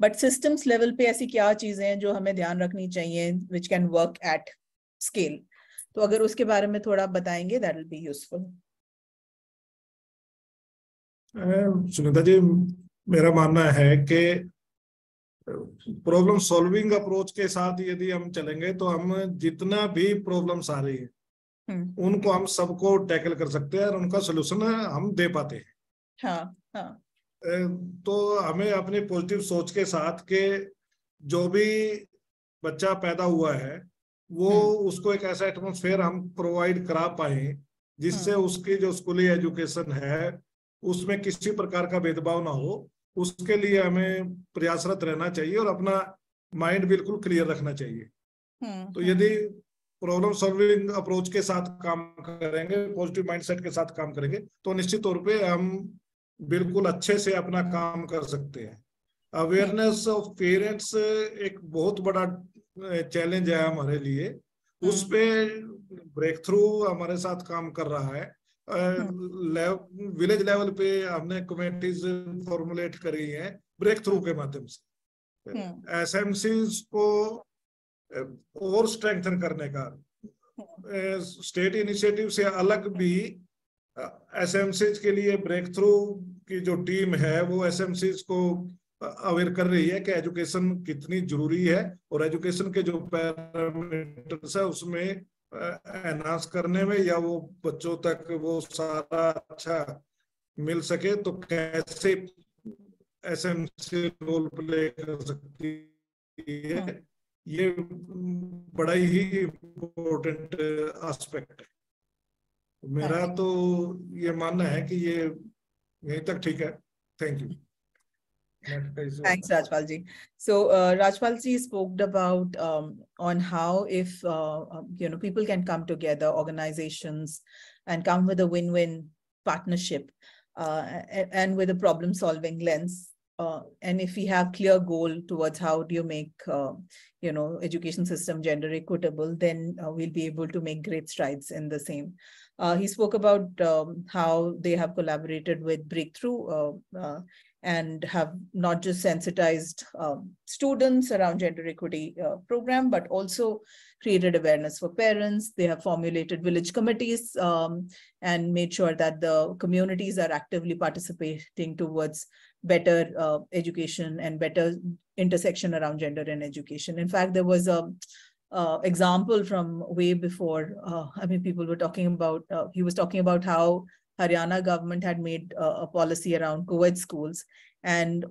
[SPEAKER 1] बट सिस्टम्स लेवल पे ऐसी क्या चीज़ें हैं जो हमें ध्यान रखनी चाहिए which can work at scale तो अगर उसके बारे में थोड़ा बताएँगे that will be useful
[SPEAKER 11] Sunita ji मेरा मानना है कि प्रॉब्लम सॉल्विंग अप्रोच के साथ यदि हम चलेंगे तो हम जितना भी प्रॉब्लम्स आ रही है। उनको हम सबको टैकल कर सकते हैं और उनका सोल्यूशन हम दे पाते हैं हाँ, हाँ. तो हमें अपने पॉजिटिव सोच के साथ के जो भी बच्चा पैदा हुआ है वो हम्म। उसको एक ऐसा एटमोसफेयर हम प्रोवाइड करा पाए जिससे हम्म। उसकी जो स्कूली एजुकेशन है उसमें किसी प्रकार का भेदभाव ना हो उसके लिए हमें प्रयासरत रहना चाहिए और अपना माइंड बिल्कुल क्लियर रखना चाहिए। तो यदि प्रॉब्लम सॉल्विंग अप्रोच के साथ काम करेंगे पॉजिटिव माइंडसेट के साथ काम करेंगे तो निश्चित तौर पे हम बिल्कुल अच्छे से अपना काम कर सकते हैं। अवेयरनेस ऑफ़ पेरेंट्स एक बहुत बड़ा चैलेंज है हमारे लिए। हम्म। उस पे ब्रेक थ्रू हमारे साथ काम कर रहा है। विलेज हम्म। लेवल पे हमने कमेटीज फॉर्मुलेट करी है ब्रेक थ्रू के माध्यम से। एस एम को और स्ट्रेंथन करने का। स्टेट इनिशिएटिव से अलग भी एस एम के लिए ब्रेक थ्रू की जो टीम है वो एस एम को अवेयर कर रही है कि एजुकेशन कितनी ज़रूरी है और एजुकेशन के जो पैरामीटर्स है उसमें एनहांस करने में या वो बच्चों तक वो सारा अच्छा मिल सके तो कैसे S M C role play कर सकती है? हाँ। ये बड़ा ही इम्पोर्टेंट एस्पेक्ट है। मेरा तो ये मानना है कि ये यहीं तक ठीक है। Thank you
[SPEAKER 1] Thanks, Rajpal ji. So, uh, Rajpal ji spoke about um, on how if uh, um, you know people can come together, organizations, and come with a win-win partnership, uh, and with a problem-solving lens. Uh, and if we have clear goal towards how do you make uh, you know education system gender equitable, then uh, we'll be able to make great strides in the same. he spoke about um, how they have collaborated with Breakthrough and have not just sensitized um, students around gender equity uh, program, but also created awareness for parents. They have formulated village committees um, and made sure that the communities are actively participating towards better uh, education and better intersection around gender and education. In fact, there was a uh, example from way before. Uh, I mean, people were talking about, uh, he was talking about how Haryana government had made uh, a policy around co-ed schools. And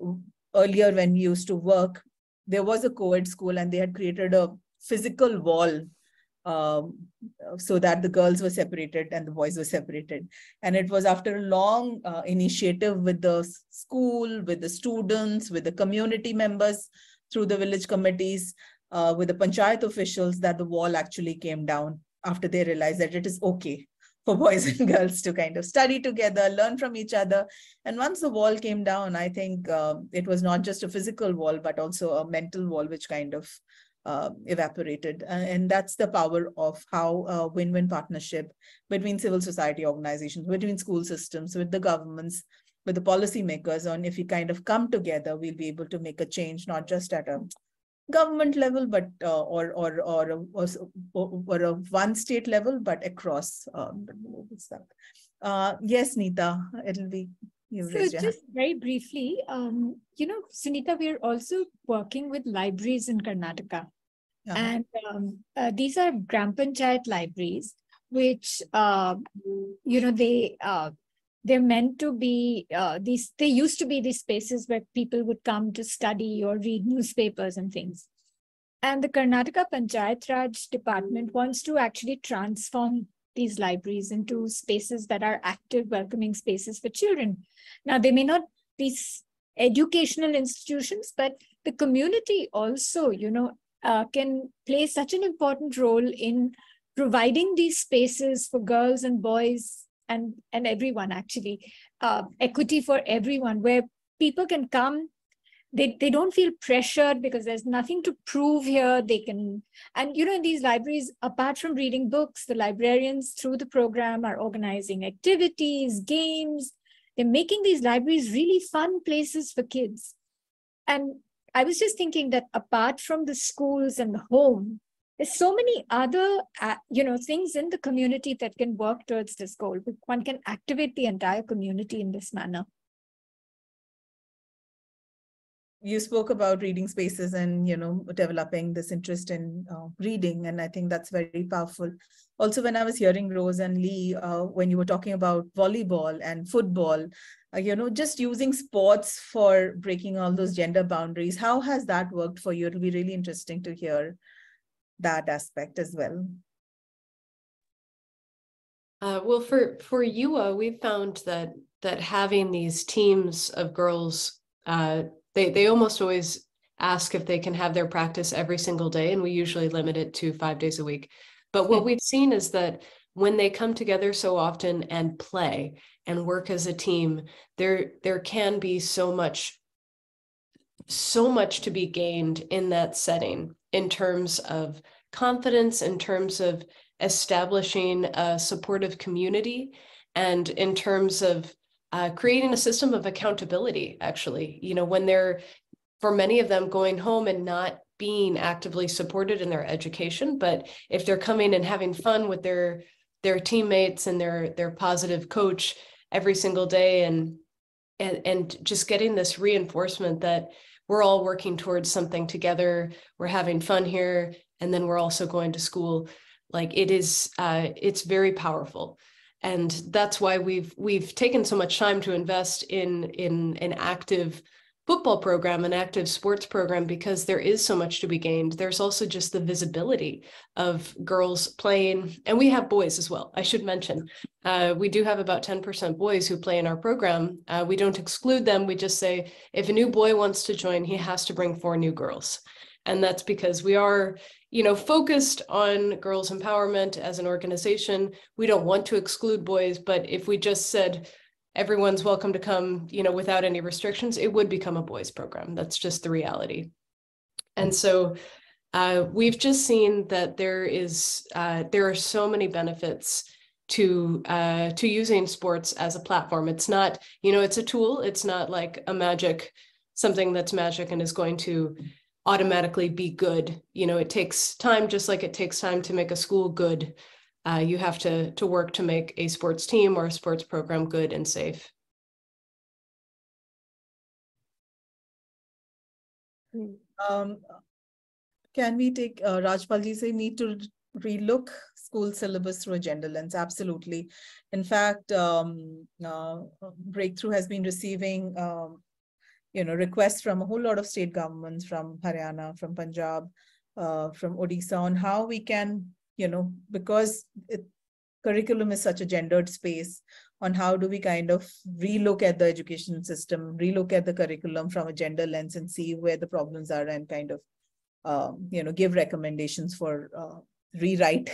[SPEAKER 1] earlier when we used to work, there was a co-ed school and they had created a physical wall um, so that the girls were separated and the boys were separated. And it was after a long uh, initiative with the school, with the students, with the community members through the village committees, uh, with the panchayat officials that the wall actually came down after they realized that it is okay for boys and girls to kind of study together, learn from each other. And once the wall came down, I think uh, it was not just a physical wall, but also a mental wall, which kind of uh, evaporated. And that's the power of how a win-win partnership between civil society organizations, between school systems, with the governments, with the policymakers on if we kind of come together, we'll be able to make a change, not just at a government level, but uh, or, or or or or a one state level, but across um, uh, yes, Neeta, it'll be.
[SPEAKER 9] So just very briefly, um, you know, Sunita, we're also working with libraries in Karnataka. Uh-huh. And um, uh, these are Gram Panchayat libraries, which, uh, you know, they uh, they're meant to be uh, these they used to be these spaces where people would come to study or read newspapers and things. And the karnataka panchayat raj department wants to actually transform these libraries into spaces that are active welcoming spaces for children. Now they may not be educational institutions but the community also you know uh, can play such an important role in providing these spaces for girls and boys and and everyone actually. Uh, equity for everyone where people can come they, they don't feel pressured because there's nothing to prove here. They can and you know in these libraries apart from reading books the librarians through the program are organizing activities games. They're making these libraries really fun places for kids. And i was just thinking that apart from the schools and the home there's so many other uh, you know things in the community that can work towards this goal. One can activate the entire community in this manner.
[SPEAKER 1] You spoke about reading spaces and you know developing this interest in uh, reading and i think that's very powerful. Also when i was hearing rose and lee uh, when you were talking about volleyball and football uh, you know just using sports for breaking all those gender boundaries how has that worked for you? It'll be really interesting to hear that aspect as well?
[SPEAKER 8] Uh, well, for for Yuwa, we've found that that having these teams of girls, uh, they they almost always ask if they can have their practice every single day, and we usually limit it to five days a week. But what we've seen is that when they come together so often and play and work as a team, there there can be so much so much to be gained in that setting in terms of confidence, in terms of establishing a supportive community, and in terms of uh, creating a system of accountability, actually. You know, when they're for many of them going home and not being actively supported in their education but if they're coming and having fun with their their teammates and their their positive coach every single day and and and just getting this reinforcement that we're all working towards something together. We're having fun here and then we're also going to school. Like it is uh, it's very powerful. And that's why we've we've taken so much time to invest in in an active football program, an active sports program, because there is so much to be gained. There's also just the visibility of girls playing, and we have boys as well. I should mention, uh, we do have about 10% boys who play in our program. Uh, we don't exclude them. We just say if a new boy wants to join, he has to bring four new girls. And that's because we are, you know, focused on girls' empowerment as an organization. We don't want to exclude boys, but if we just said, everyone's welcome to come, you know, without any restrictions, it would become a boys program. That's just the reality. And so uh, we've just seen that there is uh, there are so many benefits to uh, to using sports as a platform. It's not, you know, it's a tool. It's not like a magic something that's magic and is going to automatically be good. You know, it takes time, just like it takes time to make a school good uh, you have to to work to make a sports team or a sports program good and safe.
[SPEAKER 1] Um, can we take uh, Rajpalji say need to relook school syllabus through a gender lens? Absolutely. In fact, um, uh, Breakthrough has been receiving um, you know requests from a whole lot of state governments, from Haryana, from Punjab, uh, from Odisha, on how we can you know, because it, curriculum is such a gendered space on how do we kind of relook at the education system, relook at the curriculum from a gender lens and see where the problems are and kind of, um, you know, give recommendations for uh, rewrite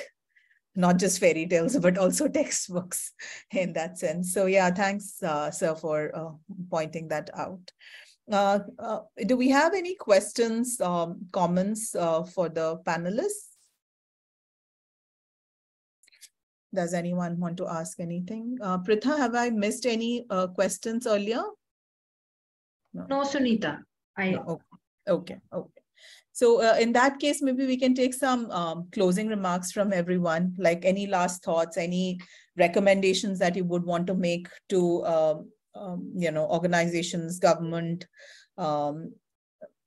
[SPEAKER 1] not just fairy tales, but also textbooks in that sense. So yeah, thanks, uh, sir, for uh, pointing that out. Uh, uh, do we have any questions, um, comments uh, for the panelists? Does anyone want to ask anything? Uh, Pritha, have I missed any uh, questions earlier?
[SPEAKER 12] No, no Sunita. I no,
[SPEAKER 1] okay. okay, okay. So uh, in that case, maybe we can take some um, closing remarks from everyone, like any last thoughts, any recommendations that you would want to make to, um, um, you know, organizations, government, um,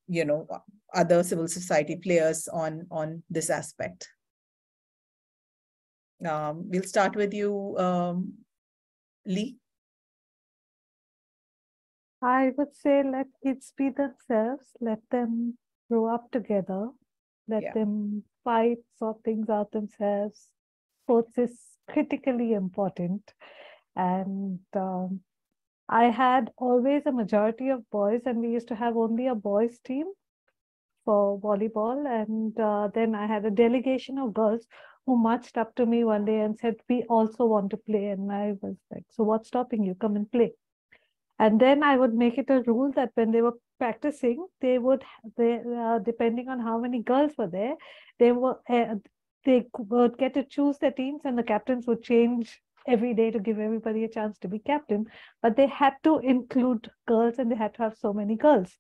[SPEAKER 1] you know, other civil society players on, on this aspect. Um, we'll start with you, um, Lee.
[SPEAKER 10] I would say let kids be themselves, let them grow up together, let yeah. them fight, sort things out themselves. Sports is critically important. And um, I had always a majority of boys, and we used to have only a boys' team for volleyball. And uh, then I had a delegation of girls who marched up to me one day and said, We also want to play. And I was like, So what's stopping you? Come and play. And then I would make it a rule that when they were practicing, they would, they, uh, depending on how many girls were there, they were uh, they would get to choose their teams, and the captains would change every day to give everybody a chance to be captain. But they had to include girls, and they had to have so many girls.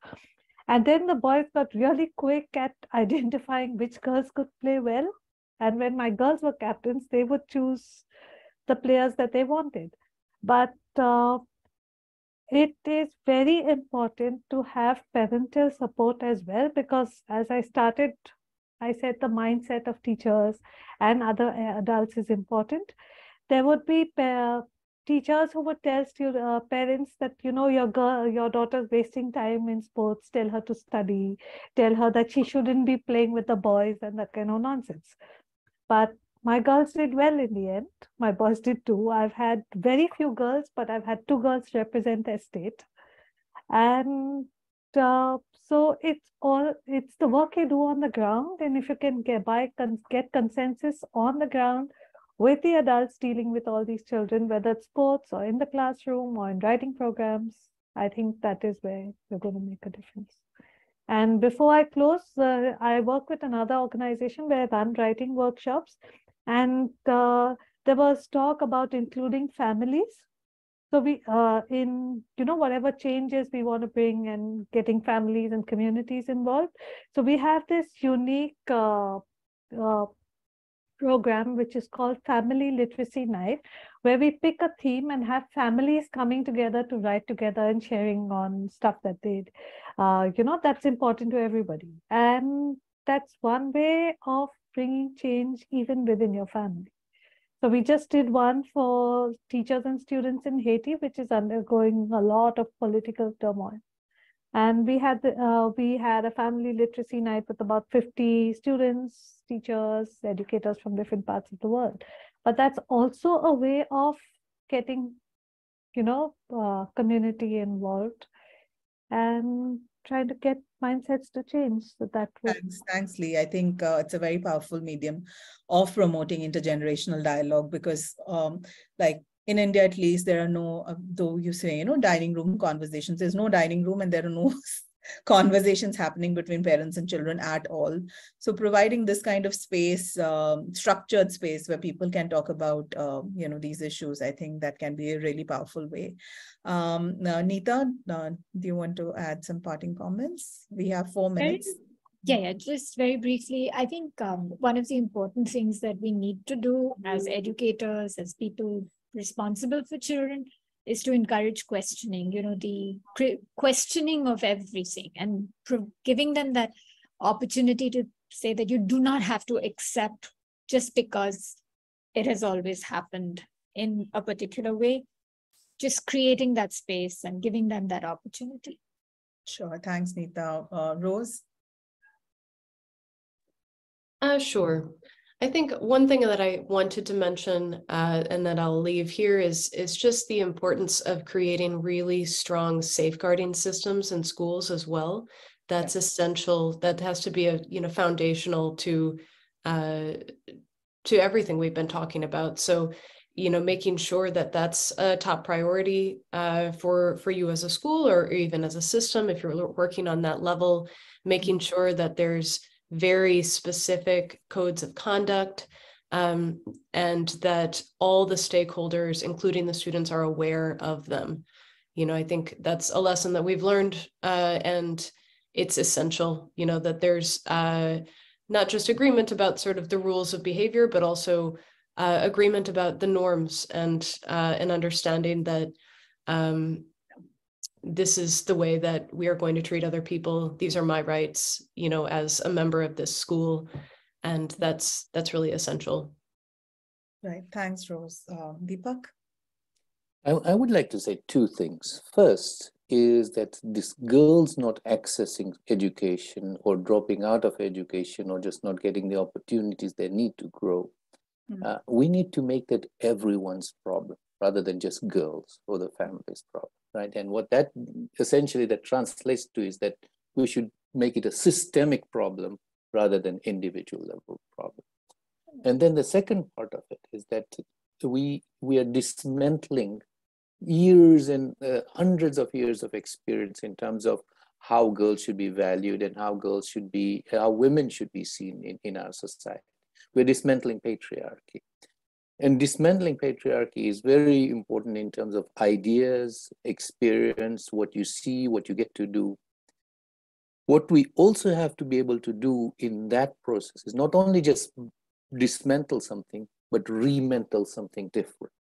[SPEAKER 10] And then the boys got really quick at identifying which girls could play well and when my girls were captains, they would choose the players that they wanted. But uh, it is very important to have parental support as well because as I started, I said the mindset of teachers and other uh, adults is important. There would be teachers who would tell student, uh, parents that you know your girl, your daughter's wasting time in sports. Tell her to study. Tell her that she shouldn't be playing with the boys and that kind of nonsense. But my girls did well in the end. My boys did too. I've had very few girls, but I've had two girls represent the state. And uh, so it's all it's the work you do on the ground. And if you can get by get consensus on the ground with the adults dealing with all these children, whether it's sports or in the classroom or in writing programs, I think that is where you're going to make a difference. And before I close, uh, I work with another organization where I run writing workshops. And uh, there was talk about including families So we, uh, in you know, whatever changes we want to bring and getting families and communities involved. So we have this unique uh, uh, program which is called Family Literacy Night, where we pick a theme and have families coming together to write together and sharing on stuff that they, uh, you know, that's important to everybody. And that's one way of bringing change even within your family. So we just did one for teachers and students in Haiti, which is undergoing a lot of political turmoil. And we had uh, we had a family literacy night with about 50 students, teachers, educators from different parts of the world. But that's also a way of getting, you know, uh, community involved and trying to get mindsets to change so that
[SPEAKER 1] thanks thanks lee. I think uh, it's a very powerful medium of promoting intergenerational dialogue because um, like in india at least there are no uh, though you say you know dining room conversations there's no dining room and there are no conversations happening between parents and children at all. So providing this kind of space, um, structured space where people can talk about, uh, you know, these issues, I think that can be a really powerful way. Um, uh, Neeta, uh, do you want to add some parting comments? We have four minutes.
[SPEAKER 9] Yeah, yeah, just very briefly, I think um, one of the important things that we need to do as educators, as people responsible for children, is to encourage questioning, you know, the questioning of everything and giving them that opportunity to say that you do not have to accept just because it has always happened in a particular way. Just creating that space and giving them that opportunity.
[SPEAKER 1] Sure. Thanks, Neeta Uh, Rose?
[SPEAKER 8] Uh, sure. I think one thing that I wanted to mention uh, and that I'll leave here is, is just the importance of creating really strong safeguarding systems in schools as well. That's essential. That has to be a you know foundational to uh, to everything we've been talking about. So you know making sure that that's a top priority uh, for for you as a school or even as a system if you're working on that level making mm-hmm. sure that there's very specific codes of conduct um, and that all the stakeholders, including the students, are aware of them. You know, I think that's a lesson that we've learned uh, and it's essential, you know, that there's uh, not just agreement about sort of the rules of behavior, but also uh, agreement about the norms and uh, an understanding that um, this is the way that we are going to treat other people. These are my rights you know as a member of this school and that's that's really essential.
[SPEAKER 1] Right. Thanks rose. Uh, deepak?
[SPEAKER 13] I, I would like to say two things. First is that this girls not accessing education or dropping out of education or just not getting the opportunities they need to grow mm-hmm. uh, we need to make that everyone's problem rather than just girls or the family's problem right? And what that essentially that translates to is that we should make it a systemic problem rather than individual level problem. And then the second part of it is that we we are dismantling years and uh, hundreds of years of experience in terms of how girls should be valued and how girls should be how women should be seen in, in our society we're dismantling patriarchy and dismantling patriarchy is very important in terms of ideas, experience, what you see, what you get to do. What we also have to be able to do in that process is not only just dismantle something, but remental something different,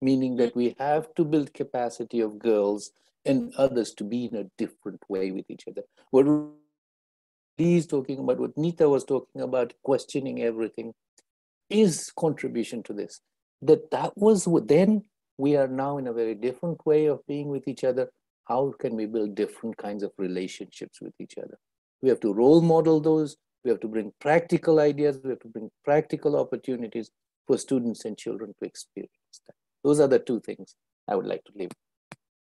[SPEAKER 13] meaning that we have to build capacity of girls and others to be in a different way with each other. What he's talking about, what Neeta was talking about, questioning everything, is contribution to this. That that was then we are now in a very different way of being with each other. How can we build different kinds of relationships with each other? We have to role model those. We have to bring practical ideas. We have to bring practical opportunities for students and children to experience that. Those are the two things I would like to leave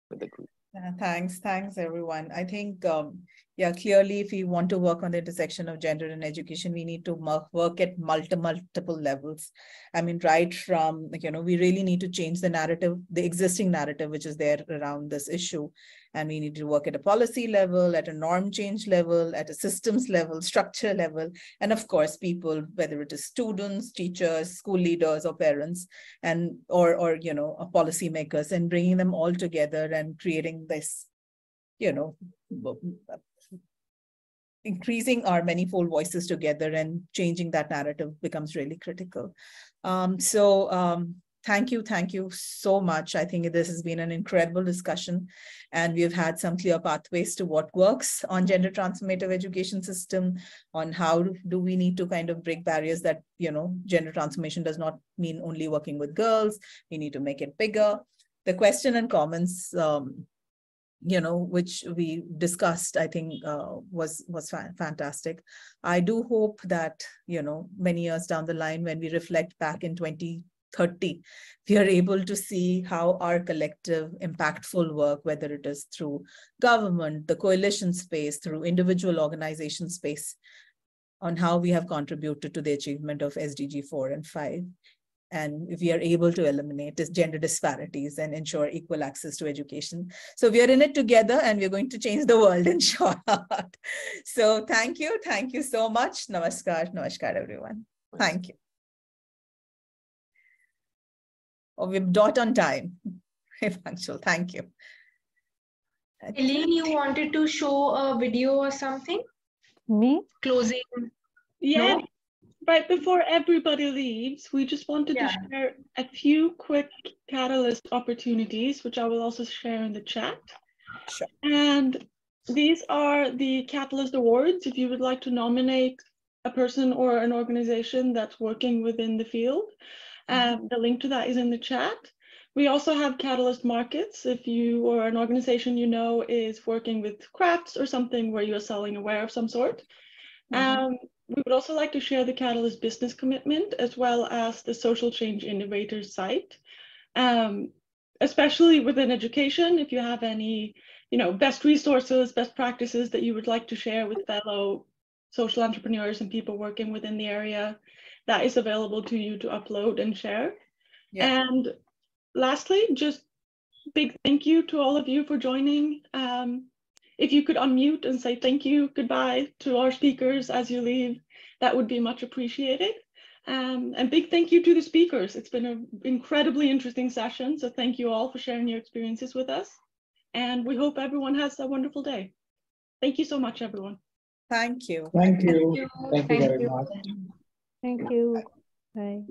[SPEAKER 13] with the group.
[SPEAKER 1] Uh, thanks, thanks everyone. I think um, yeah, clearly, if we want to work on the intersection of gender and education, we need to work at multi multiple levels. I mean, right from, you know, we really need to change the narrative, the existing narrative, which is there around this issue. And we need to work at a policy level, at a norm change level, at a systems level, structure level, and of course, people, whether it is students, teachers, school leaders, or parents, and or or you know, policymakers, and bringing them all together and creating this, you know, increasing our manifold voices together and changing that narrative becomes really critical. Um, so um, thank you, thank you so much. I think this has been an incredible discussion and we've had some clear pathways to what works on gender transformative education system, on how do we need to kind of break barriers that, you know, gender transformation does not mean only working with girls, we need to make it bigger. The question and comments um, you know, which we discussed, I think uh, was was fa fantastic. I do hope that you know many years down the line, when we reflect back in 2030, we are able to see how our collective impactful work, whether it is through government, the coalition space, through individual organization space, on how we have contributed to the achievement of SDG 4 and 5 and we are able to eliminate this gender disparities and ensure equal access to education. So we are in it together and we're going to change the world in short. so thank you. Thank you so much. Namaskar. Namaskar, everyone. Thank you. Oh, we're dot on time. Actual, thank you.
[SPEAKER 12] Elaine, you wanted to show a video or something?
[SPEAKER 10] Me?
[SPEAKER 12] Closing.
[SPEAKER 7] Yeah. No? Right before everybody leaves, we just wanted yeah. to share a few quick catalyst opportunities, which I will also share in the chat. Sure. And these are the Catalyst Awards. If you would like to nominate a person or an organization that's working within the field, mm-hmm. um, the link to that is in the chat. We also have Catalyst Markets. If you or an organization you know is working with crafts or something where you're selling a ware of some sort. Mm-hmm. Um, we would also like to share the Catalyst business commitment as well as the Social Change Innovators site. Um, especially within education, if you have any you know, best resources, best practices that you would like to share with fellow social entrepreneurs and people working within the area, that is available to you to upload and share. Yeah. And lastly, just big thank you to all of you for joining. Um, if you could unmute and say thank you, goodbye to our speakers as you leave, that would be much appreciated. Um, and big thank you to the speakers. It's been an incredibly interesting session. So thank you all for sharing your experiences with us. And we hope everyone has a wonderful day. Thank you so much, everyone.
[SPEAKER 1] Thank you.
[SPEAKER 11] Thank you. Thank you,
[SPEAKER 10] thank you
[SPEAKER 11] very much.
[SPEAKER 10] Thank you. Bye.